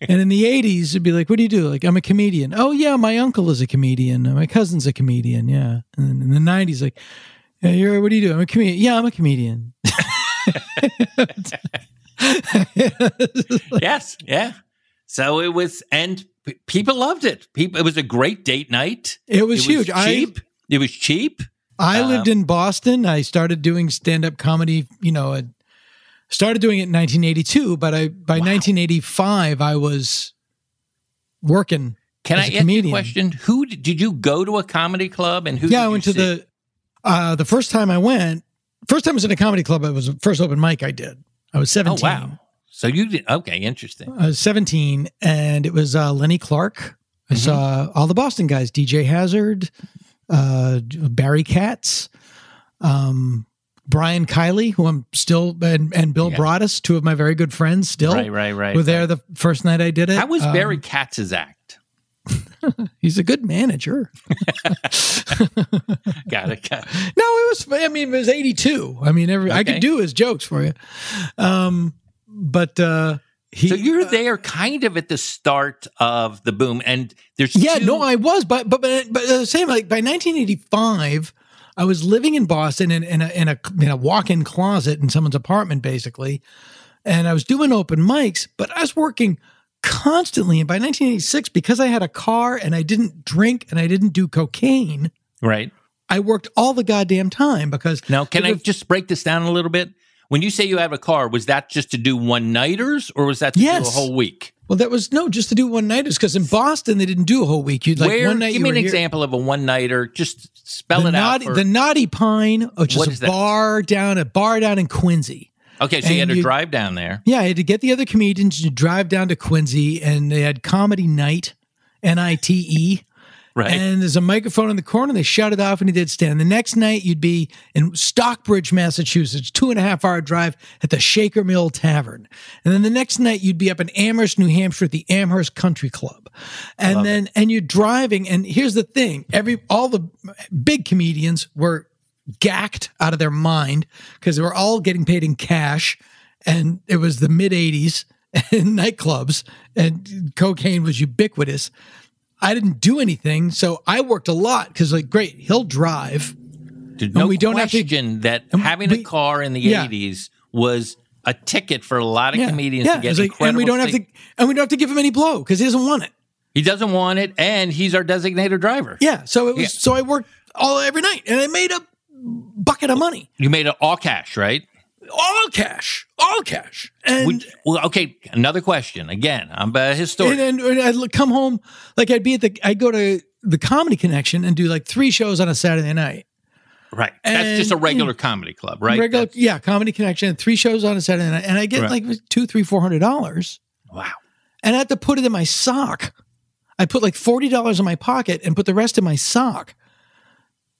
and in the 80s, it'd be like, what do you do? Like, I'm a comedian. Oh, yeah, my uncle is a comedian. My cousin's a comedian. Yeah. And in the 90s, like, yeah, you're, what do you do? I'm a comedian. Yeah, I'm a comedian. yes, yeah. So it was, and people loved it. People, it was a great date night. It was huge. I- cheap. it was cheap. I Um, lived in Boston. I started doing stand up comedy, you know, I started doing it in 1982, but I by 1985 I was working Can as I a ask you a comedian. question? Who did, did you go to a comedy club and who? yeah, I went to see? the uh the first time I went, first time I was in a comedy club, it was the first open mic I did. I was 17. Oh wow! So you did okay? Interesting. I was 17 and it was uh Lenny Clarke. I Mm-hmm. saw all the Boston guys, DJ Hazard, uh Barry Katz, um Brian Kiley, who I'm still and, and Bill Yeah. Braudis, two of my very good friends still. Right, right, right, Were there the first night I did it. How was Um, Barry Katz's act? He's a good manager. Got it. Got it. No, it was. I mean, it was eighty two. I mean, every I Okay. could do his jokes for you. Um, but uh, he. so you're there kind of at the start of the boom, and there's yeah, two- no, I was, but but but, but uh, same like by nineteen eighty five. I was living in Boston in, in a in a in a walk-in closet in someone's apartment, basically, and I was doing open mics. But I was working constantly, and by 1986, because I had a car and I didn't drink and I didn't do cocaine, right. I worked all the goddamn time because Now, can I just break this down a little bit? When you say you have a car, was that just to do one nighters, or was that to do a whole week? Well, that was no, just to do one nighters because in Boston they didn't do a whole week. You'd like Where? one night. give me an here- example of a one nighter. Just spell the it naughty, out. For, the Naughty Pine, which is is a that? bar down a bar down in Quincy. okay, so you had to you- drive down there. Yeah, I had to get the other comedians to drive down to Quincy, and they had comedy night, N I T E. Right. And there's a microphone in the corner. They shut it off, and he did stand. The next night, you'd be in Stockbridge, Massachusetts, two and a half hour drive at the Shaker Mill Tavern. And then the next night, you'd be up in Amherst, New Hampshire, at the Amherst Country Club. And then, and you're driving. And here's the thing: every all the big comedians were gacked out of their mind because they were all getting paid in cash, and it was the mid '80s and nightclubs, and cocaine was ubiquitous. I didn't do anything, so I worked a lot because, like, great, he'll drive. There's no we don't have to- question that having we- a car in the Yeah. 80s was a ticket for a lot of comedians to get like, incredible and we don't have to, and we don't have to give him any blow because he doesn't want it. He doesn't want it, and he's our designated driver. Yeah, so it was. Yeah. So I worked all every night, and I made a bucket of money, You made it all cash, right? All cash, all cash, and. Would- well, okay. Another question. Again, I'm a historian. and, and, and I'd come home like I'd be at the I'd go to the comedy connection and do like three shows on a Saturday night. right. That's just a regular comedy club, right? Regular, That's- yeah, comedy connection, three shows on a Saturday night, and I get Right. like two, three, four hundred dollars, wow. and I had to put it in my sock. I put like forty dollars in my pocket and put the rest in my sock,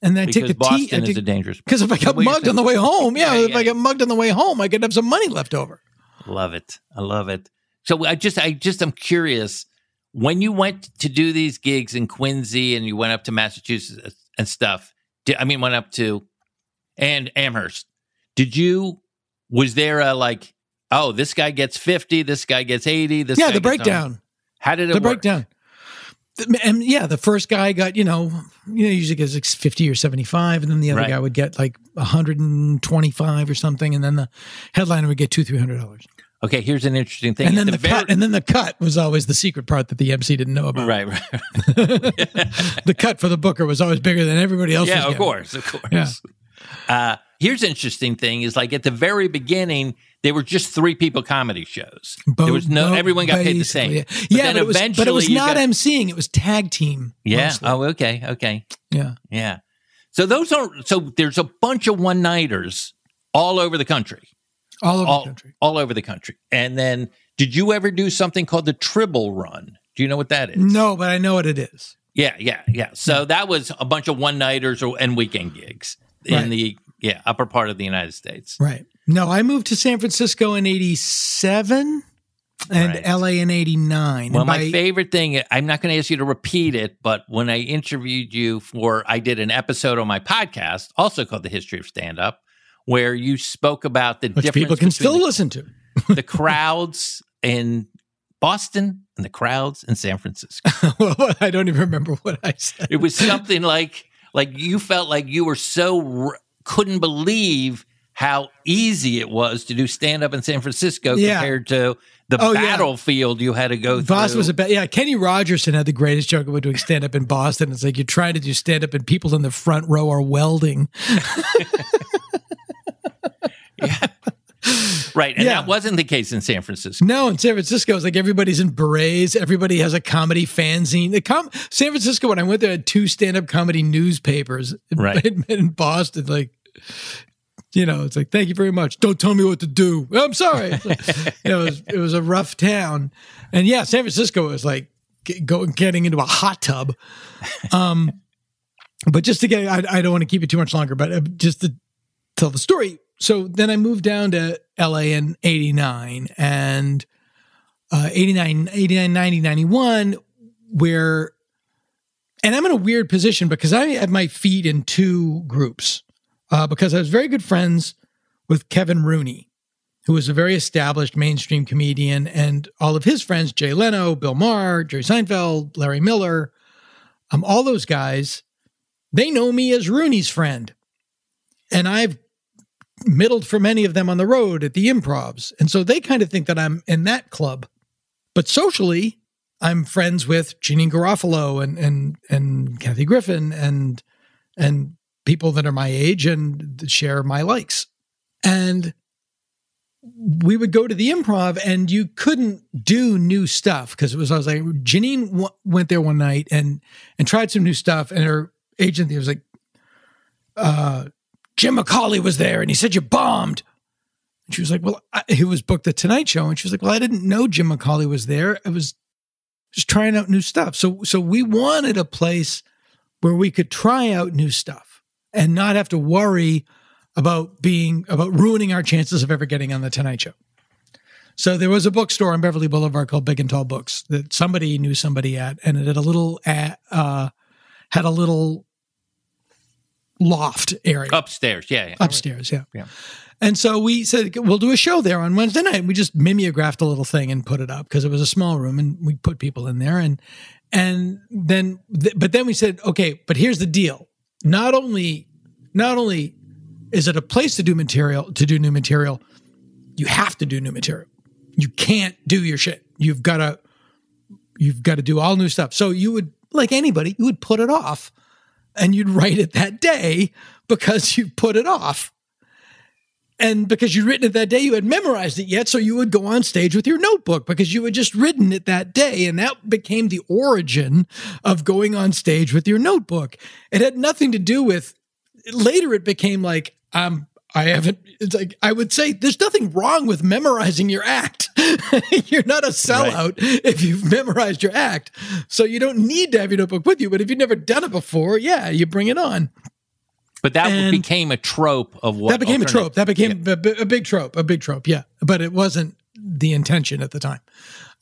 and then I take the Boston tea. I is a dangerous. Because if I got mugged on the way home, yeah, Yeah, if I yeah. get mugged on the way home, I could have some money left over. Love it. I love it. So I just, I just, I'm curious. When you went to do these gigs in Quincy and you went up to Massachusetts and stuff, did, I mean, went up to and Amherst. Did you? Was there a like? Oh, this guy gets fifty. This guy gets eighty. This yeah, the gets 100. breakdown. How did it the work? breakdown. The- And yeah, the first guy got, you know, you know, usually gets like 50 or 75, and then the other Right. guy would get like 125 or something, and then the headliner would get two, three hundred dollars. Okay, here's an interesting thing. And then the, very- cut, and then the cut was always the secret part that the MC didn't know about. right, right. the cut for the booker was always bigger than everybody else. yeah, of getting. course, of course. Yeah. Uh, here's an interesting thing: is like at the very beginning, there were just three people comedy shows. there was no Bo- everyone got paid the same. Yeah, yeah but, it was, but it was not got- MCing; it was tag team. Yeah. mostly. Oh, okay, okay. yeah. Yeah. So those are so there's a bunch of one nighters all over the country. All over all, the country. all over the country. And then did you ever do something called the Tribble Run? Do you know what that is? No, but I know what it is. Yeah, yeah, yeah. So that was a bunch of one nighters or and weekend gigs in the yeah upper part of the United States. Right. No, I moved to San Francisco in 87 and Right. LA in 89. Well, And my favorite thing, I'm not going to ask you to repeat it, but when I interviewed you for, I did an episode on my podcast, also called The History of Stand Up, where you spoke about the which difference people can between still the- listen to. the crowds in Boston and the crowds in San Francisco. well, I don't even remember what I said. It was something like like you felt like you were so r- couldn't believe how easy it was to do stand up in San Francisco Yeah. compared to the Oh, yeah. battlefield you had to go Boston through. was a bad, yeah. Kenny Rogerson had the greatest joke about doing stand up in Boston. It's like you're trying to do stand up and people in the front row are welding. right, and Yeah. that wasn't the case in San Francisco. No, in San Francisco, it's like everybody's in berets. Everybody has a comedy fanzine. The com- San Francisco, when I went there, had two stand up comedy newspapers. Right. In, in Boston, like, you know, it's like, thank you very much. Don't tell me what to do. I'm sorry. Like, you know, it was, it was a rough town. And yeah, San Francisco was like get, going, getting into a hot tub. Um, but just to get, I, I don't want to keep it too much longer, but uh, just to tell the story. So then I moved down to LA in 89 and uh, 89, 89, 90, 91, where, and I'm in a weird position because I have my feet in two groups uh, because I was very good friends with Kevin Rooney, who was a very established mainstream comedian, and all of his friends, Jay Leno, Bill Maher, Jerry Seinfeld, Larry Miller, um, all those guys, they know me as Rooney's friend. And I've middled for many of them on the road at the improvs. And so they kind of think that I'm in that club. But socially, I'm friends with Janeane Garofalo and and and Kathy Griffin and and people that are my age and share my likes. And we would go to the improv and you couldn't do new stuff because it was I was like Janeane w- went there one night and and tried some new stuff and her agent was like uh Jim McCawley was there and he said you bombed. And she was like, Well, he was booked the Tonight Show. And she was like, Well, I didn't know Jim McCawley was there. I was just trying out new stuff. So so we wanted a place where we could try out new stuff and not have to worry about being about ruining our chances of ever getting on the Tonight Show. So there was a bookstore on Beverly Boulevard called Big and Tall Books that somebody knew somebody at, and it had a little uh, had a little loft area Upstairs, yeah, yeah. upstairs. Yeah. Yeah. And so we said we'll do a show there on Wednesday night. We just mimeographed a little thing and put it up because it was a small room, and we put people in there. And and then, th- but then we said, okay, but here's the deal: not only not only is it a place to do material to do new material, you have to do new material. You can't do your shit. You've got to you've got to do all new stuff. So you would like anybody, you would put it off and you'd write it that day because you put it off. And because you'd written it that day, you had memorized it yet. So you would go on stage with your notebook because you had just written it that day. And that became the origin of going on stage with your notebook. It had nothing to do with later, it became like, um, I haven't, it's like, I would say there's nothing wrong with memorizing your act. You're not a sellout if you've memorized your act. So you don't need to have your notebook with you. But if you've never done it before, yeah, you bring it on. But that And- became a trope of what that became a trope. That became a, a big trope, a big trope. Yeah, but it wasn't the intention at the time.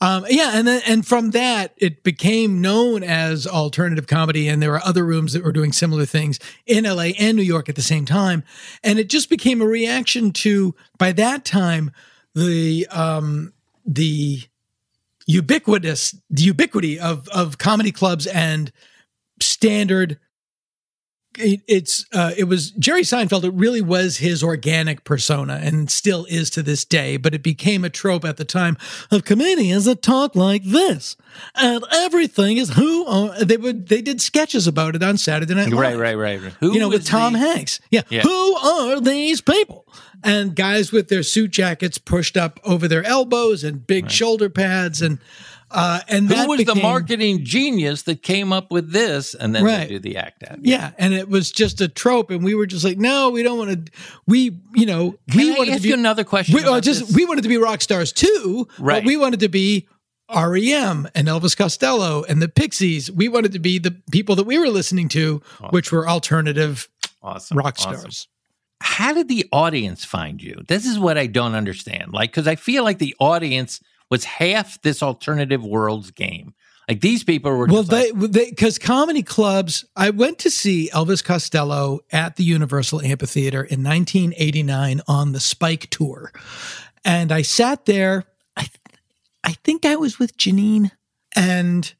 Um, yeah, and then and from that, it became known as alternative comedy, and there were other rooms that were doing similar things in LA and New York at the same time, and it just became a reaction to by that time the um, the ubiquitous the ubiquity of of comedy clubs and standard it, it's uh, it was Jerry Seinfeld. It really was his organic persona, and still is to this day. But it became a trope at the time of comedians that talk like this, and everything is who are, they would. They did sketches about it on Saturday Night Live. Right, right, right. right. Who you know, with Tom the- Hanks. Yeah. Yeah. Who are these people? And guys with their suit jackets pushed up over their elbows and big shoulder pads, and uh, and that Who was the marketing genius that came up with this and then Right. do the act out? Yeah, and it was just a trope, and we were just like, no, we don't want to. We, you know, Can we I wanted ask to be you another question We, uh, just this? we wanted to be rock stars too, Right. But we wanted to be REM and Elvis Costello and the Pixies. We wanted to be the people that we were listening to, which were alternative Awesome. rock awesome. stars. How did the audience find you? This is what I don't understand. Like, because I feel like the audience was half this alternative world's game. Like these people were Well, just they they because comedy clubs. I went to see Elvis Costello at the Universal Amphitheater in 1989 on the Spike tour, and I sat there. I I think I was with Janeane, and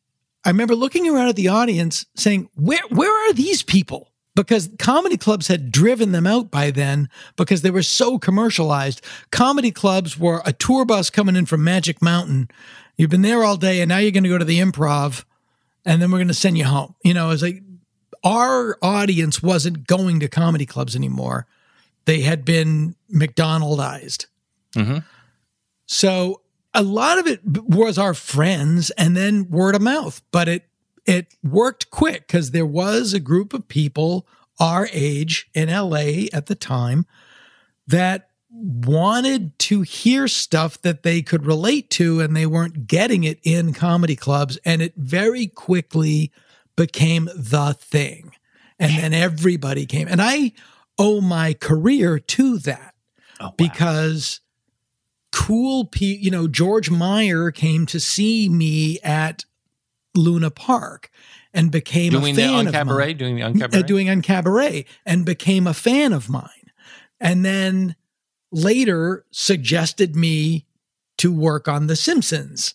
I remember looking around at the audience saying, "Where where are these people?" Because comedy clubs had driven them out by then because they were so commercialized. Comedy clubs were a tour bus coming in from Magic Mountain. You've been there all day, and now you're going to go to the Improv, and then we're going to send you home. You know, it's like our audience wasn't going to comedy clubs anymore. They had been McDonaldized. Mm-hmm. So a lot of it was our friends and then word of mouth, but it it worked quick because there was a group of people our age in LA at the time that wanted to hear stuff that they could relate to and they weren't getting it in comedy clubs and it very quickly became the thing. And then everybody came. And i owe my career to that oh, because cool people, you know george meyer came to see me at luna park and became Doing a the fan on of cabaret, mine. doing the on cabaret. Uh, doing on cabaret and became a fan of mine and then later suggested me to work on the simpsons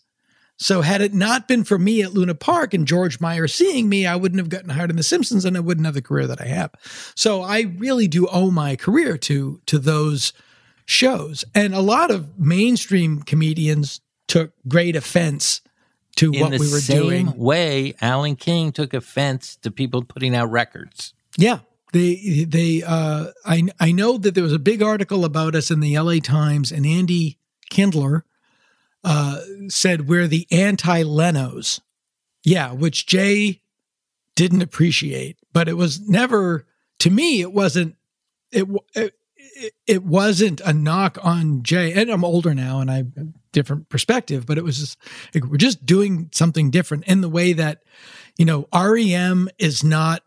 so had it not been for me at Luna Park and George Meyer seeing me, I wouldn't have gotten hired in The Simpsons and I wouldn't have the career that I have. So I really do owe my career to to those shows. And a lot of mainstream comedians took great offense to In what the we were same doing. way, Alan King took offense to people putting out records. Yeah. They they uh I I know that there was a big article about us in the LA Times and Andy Kindler uh said we're the anti-Lenos. Yeah, which Jay didn't appreciate, but it was never to me it wasn't it it, it- it wasn't a knock on Jay. And I'm older now and I have a different perspective, but it was just like, we're just doing something different in the way that you know REM is not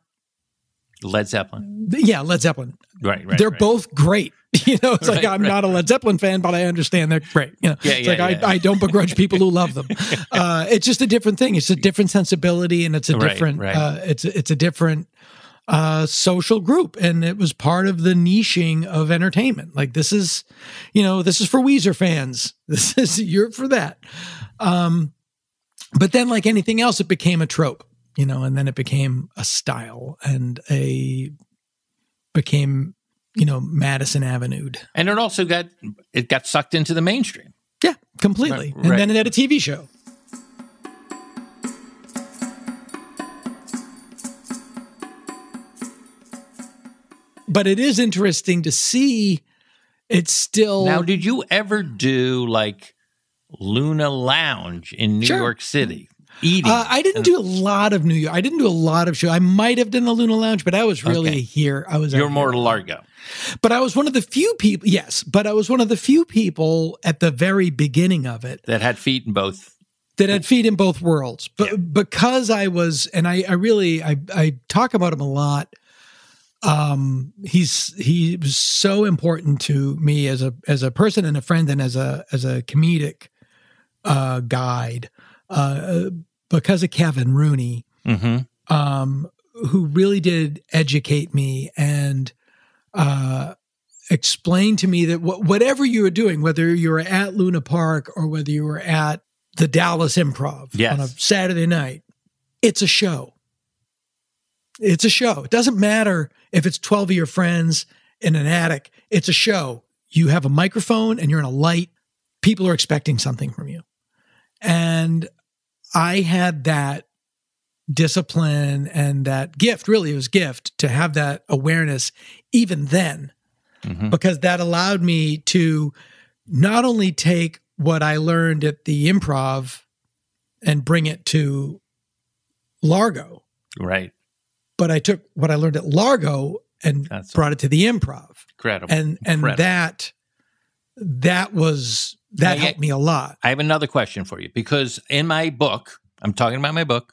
Led Zeppelin. yeah, Led Zeppelin. Right, right. they're right. both great. You know, it's like I'm right, not a Led Zeppelin fan, but I understand they're great. You know, Yeah, it's yeah, like yeah. I, I don't begrudge people who love them. Uh, it's just a different thing. It's a different sensibility, and it's a different. right. Uh, it's it's a different uh, social group, and it was part of the niching of entertainment. Like this is, you know, this is for Weezer fans. This is you're for that. Um, but then, like anything else, it became a trope. You know, and then it became a style and a became you know Madison Avenue. And it also got it got sucked into the mainstream. Yeah, completely. Right, and right. then it had a TV show. But it is interesting to see it's still Now, did you ever do like Luna Lounge in New Sure. York City? Eating. Uh, I didn't do a lot of New York. I didn't do a lot of show. I might have done the Luna Lounge, but I was really Okay. here. I was You're more. Largo. But I was one of the few people. Yes, but I was one of the few people at the very beginning of it that had feet in both. that had feet in both worlds. But because I was, and I, I really, I, I talk about him a lot. Um, he's he was so important to me as a as a person and a friend and as a as a comedic uh, guide. Uh, because of Kevin Rooney, Mm-hmm. um, who really did educate me and uh, explain to me that wh- whatever you were doing, whether you were at Luna Park or whether you were at the Dallas Improv Yes. on a Saturday night, it's a show. It's a show. It doesn't matter if it's 12 of your friends in an attic, it's a show. You have a microphone and you're in a light. People are expecting something from you. And I had that discipline and that gift really it was gift to have that awareness even then Mhm. because that allowed me to not only take what I learned at the improv and bring it to Largo, Right. But I took what I learned at Largo and That's brought it to the improv. Incredible. And and Incredible. that that was that Now, helped me a lot. I have another question for you because in my book, I'm talking about my book,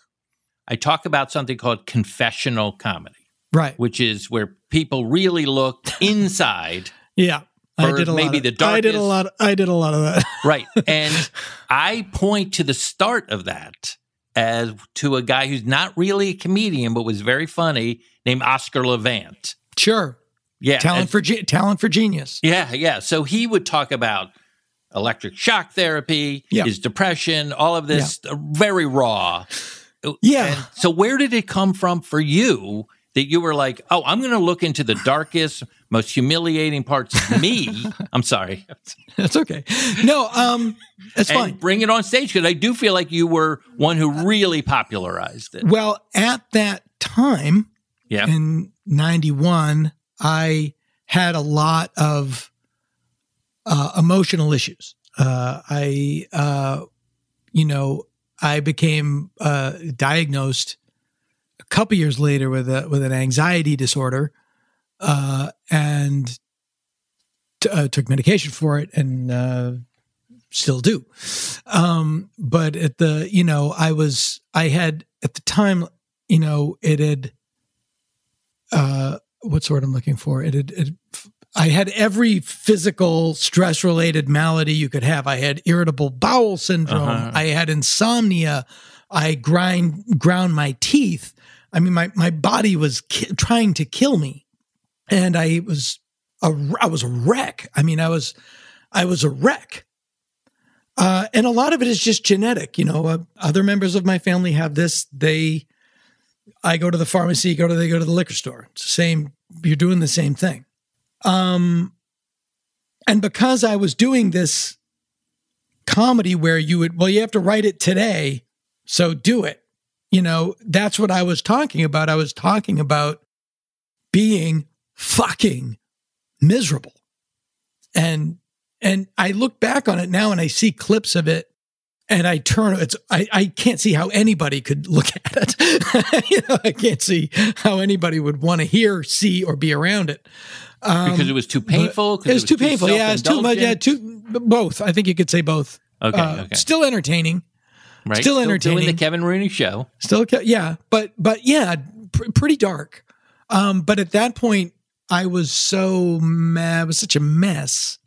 I talk about something called confessional comedy, Right. which is where people really look inside. Yeah. I did a maybe lot of, the I did a lot I did a lot of that. Right. And I point to the start of that as to a guy who's not really a comedian, but was very funny, named Oscar Levant. Sure. Yeah. talent and- for ge- talent for genius. Yeah, yeah. So he would talk about electric shock therapy, Yeah. his depression, all of this uh, very raw. Yeah. And so where did it come from for you that you were like, oh, I'm going to look into the darkest, most humiliating parts of me? I'm sorry. That's okay. No, um, it's and fine. bring it on stage because I do feel like you were one who really popularized it. Well, at that time, Yeah. in 91, I had a lot of uh, emotional issues. Uh, I, uh, you know, I became uh, diagnosed a couple years later with a with an anxiety disorder, uh, and t- uh, took medication for it, and uh, still do. Um, but at the, you know, I was, I had at the time, you know, it had, uh, what's the word I'm looking for? It had, it, I had every physical stress related malady you could have. I had irritable bowel syndrome. Uh-huh. I had insomnia. I grind, ground my teeth. I mean, my, my body was ki- trying to kill me. And I was, a, I was a wreck. I mean, I was, I was a wreck. Uh, and a lot of it is just genetic. You know, uh, other members of my family have this. They, I go to the pharmacy, go to they go to the liquor store. It's the same. You're doing the same thing. Um, and because I was doing this comedy where you would, well, you have to write it today, so do it. You know, that's what I was talking about. I was talking about being fucking miserable. And and I look back on it now and I see clips of it and I turn it's I, I can't see how anybody could look at it. you know, I can't see how anybody would want to hear, see, or be around it. Um, because it was too painful. It was too painful. Yeah, it's too much. Yeah, too both. I think you could say both. Okay, Uh, okay. Still entertaining. Right? Still doing the. Kevin Rooney show. Still, yeah, but but yeah, pr- pretty dark. Um, but at that point, I was so mad. I was such a mess.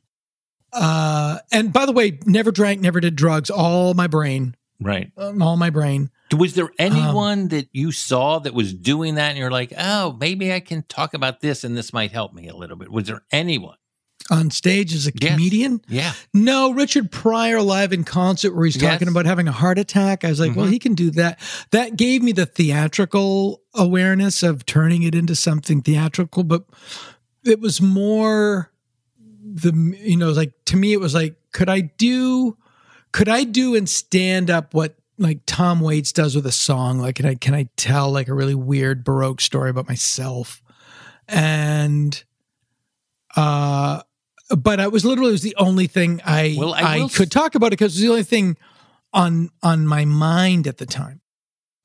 Uh, and by the way, never drank, never did drugs. All my brain, Right. um, all my brain. Was there Um, anyone that you saw that was doing that and you're like, oh, maybe I can talk about this and this might help me a little bit? Was there anyone? On stage as a Yes. comedian. Yeah. No, Richard Pryor live in concert where he's Yes. talking about having a heart attack. I was like, well, Mhm. he can do that. That gave me the theatrical awareness of turning it into something theatrical, but it was more the you know, like to me it was like could I do could I do and stand up what like Tom Waits does with a song? Like can I can I tell like a really weird baroque story about myself? And uh but I was literally it was the only thing I Well, I I, could talk about it because it was the only thing on on my mind at the time.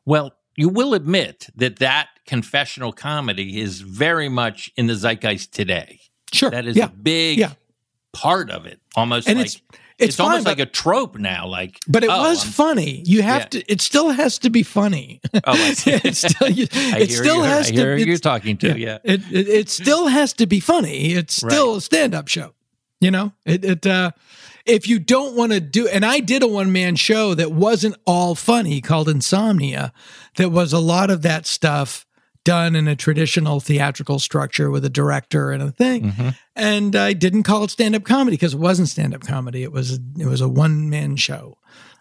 Well, you will admit that that confessional comedy is very much in the zeitgeist today. Sure. That is yeah. a big Yeah. part of it. Almost And like it's- it's fine, almost but- like a trope now. Like, But it oh, was I'm- funny. You have Yeah. to. It still has to be funny. Oh, I see. it still. you- I it hear still has I to. you're talking to. Yeah. It, it it still has to be funny. It's still Right. a stand up show. You know. It it. uh If you don't want to do, and I did a one man show that wasn't all funny called Insomnia, that was a lot of that stuff done in a traditional theatrical structure with a director and a thing Mhm. and I didn't call it stand up comedy because it wasn't stand up comedy. It was it was a one man show.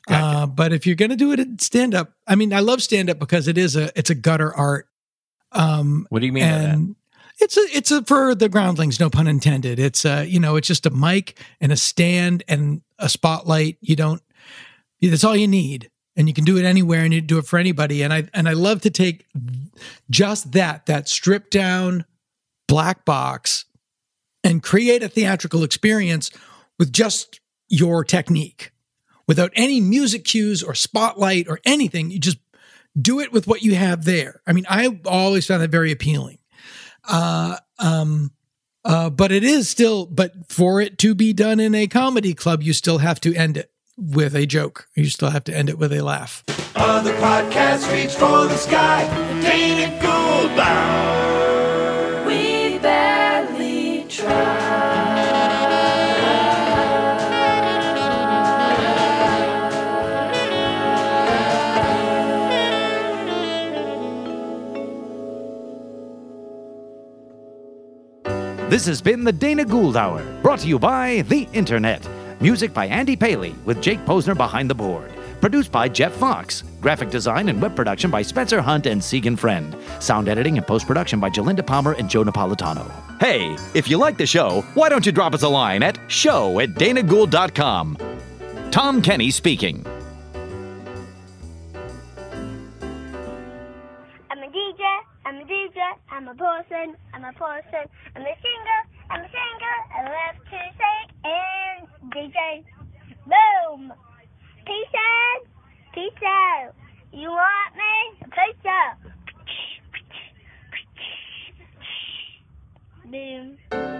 Uh, but if you're going to do it at stand up, I mean, I love stand up because it is a it's a gutter art. Um, What do you mean by that? and it's a it's a for the groundlings, no pun intended. It's a you know it's just a mic and a stand and a spotlight. You don't that's all you need, and you can do it anywhere, and you do it for anybody. And I and I love to take just that that stripped down black box and create a theatrical experience with just your technique without any music cues or spotlight or anything. You just do it with what you have there. I mean, I always found that very appealing. Uh, um, uh, but it is still, but for it to be done in a comedy club, you still have to end it with a joke. You still have to end it with a laugh. Other podcasts reach for the sky. Dana. This has been the Dana Gould Hour, brought to you by the Internet. Music by Andy Paley, with Jake Posner behind the board. Produced by Jeff Fox. Graphic design and web production by Spencer Hunt and Segan Friend. Sound editing and post production by Jalinda Palmer and Joe Napolitano. Hey, if you like the show, why don't you drop us a line at show at danagould.com? Tom Kenny speaking. I'm a DJ, I'm a person, I'm a person, I'm a singer, I'm a singer, I love to sing and DJ. Boom! Pizza, pizza. You want me? pizza? Boom.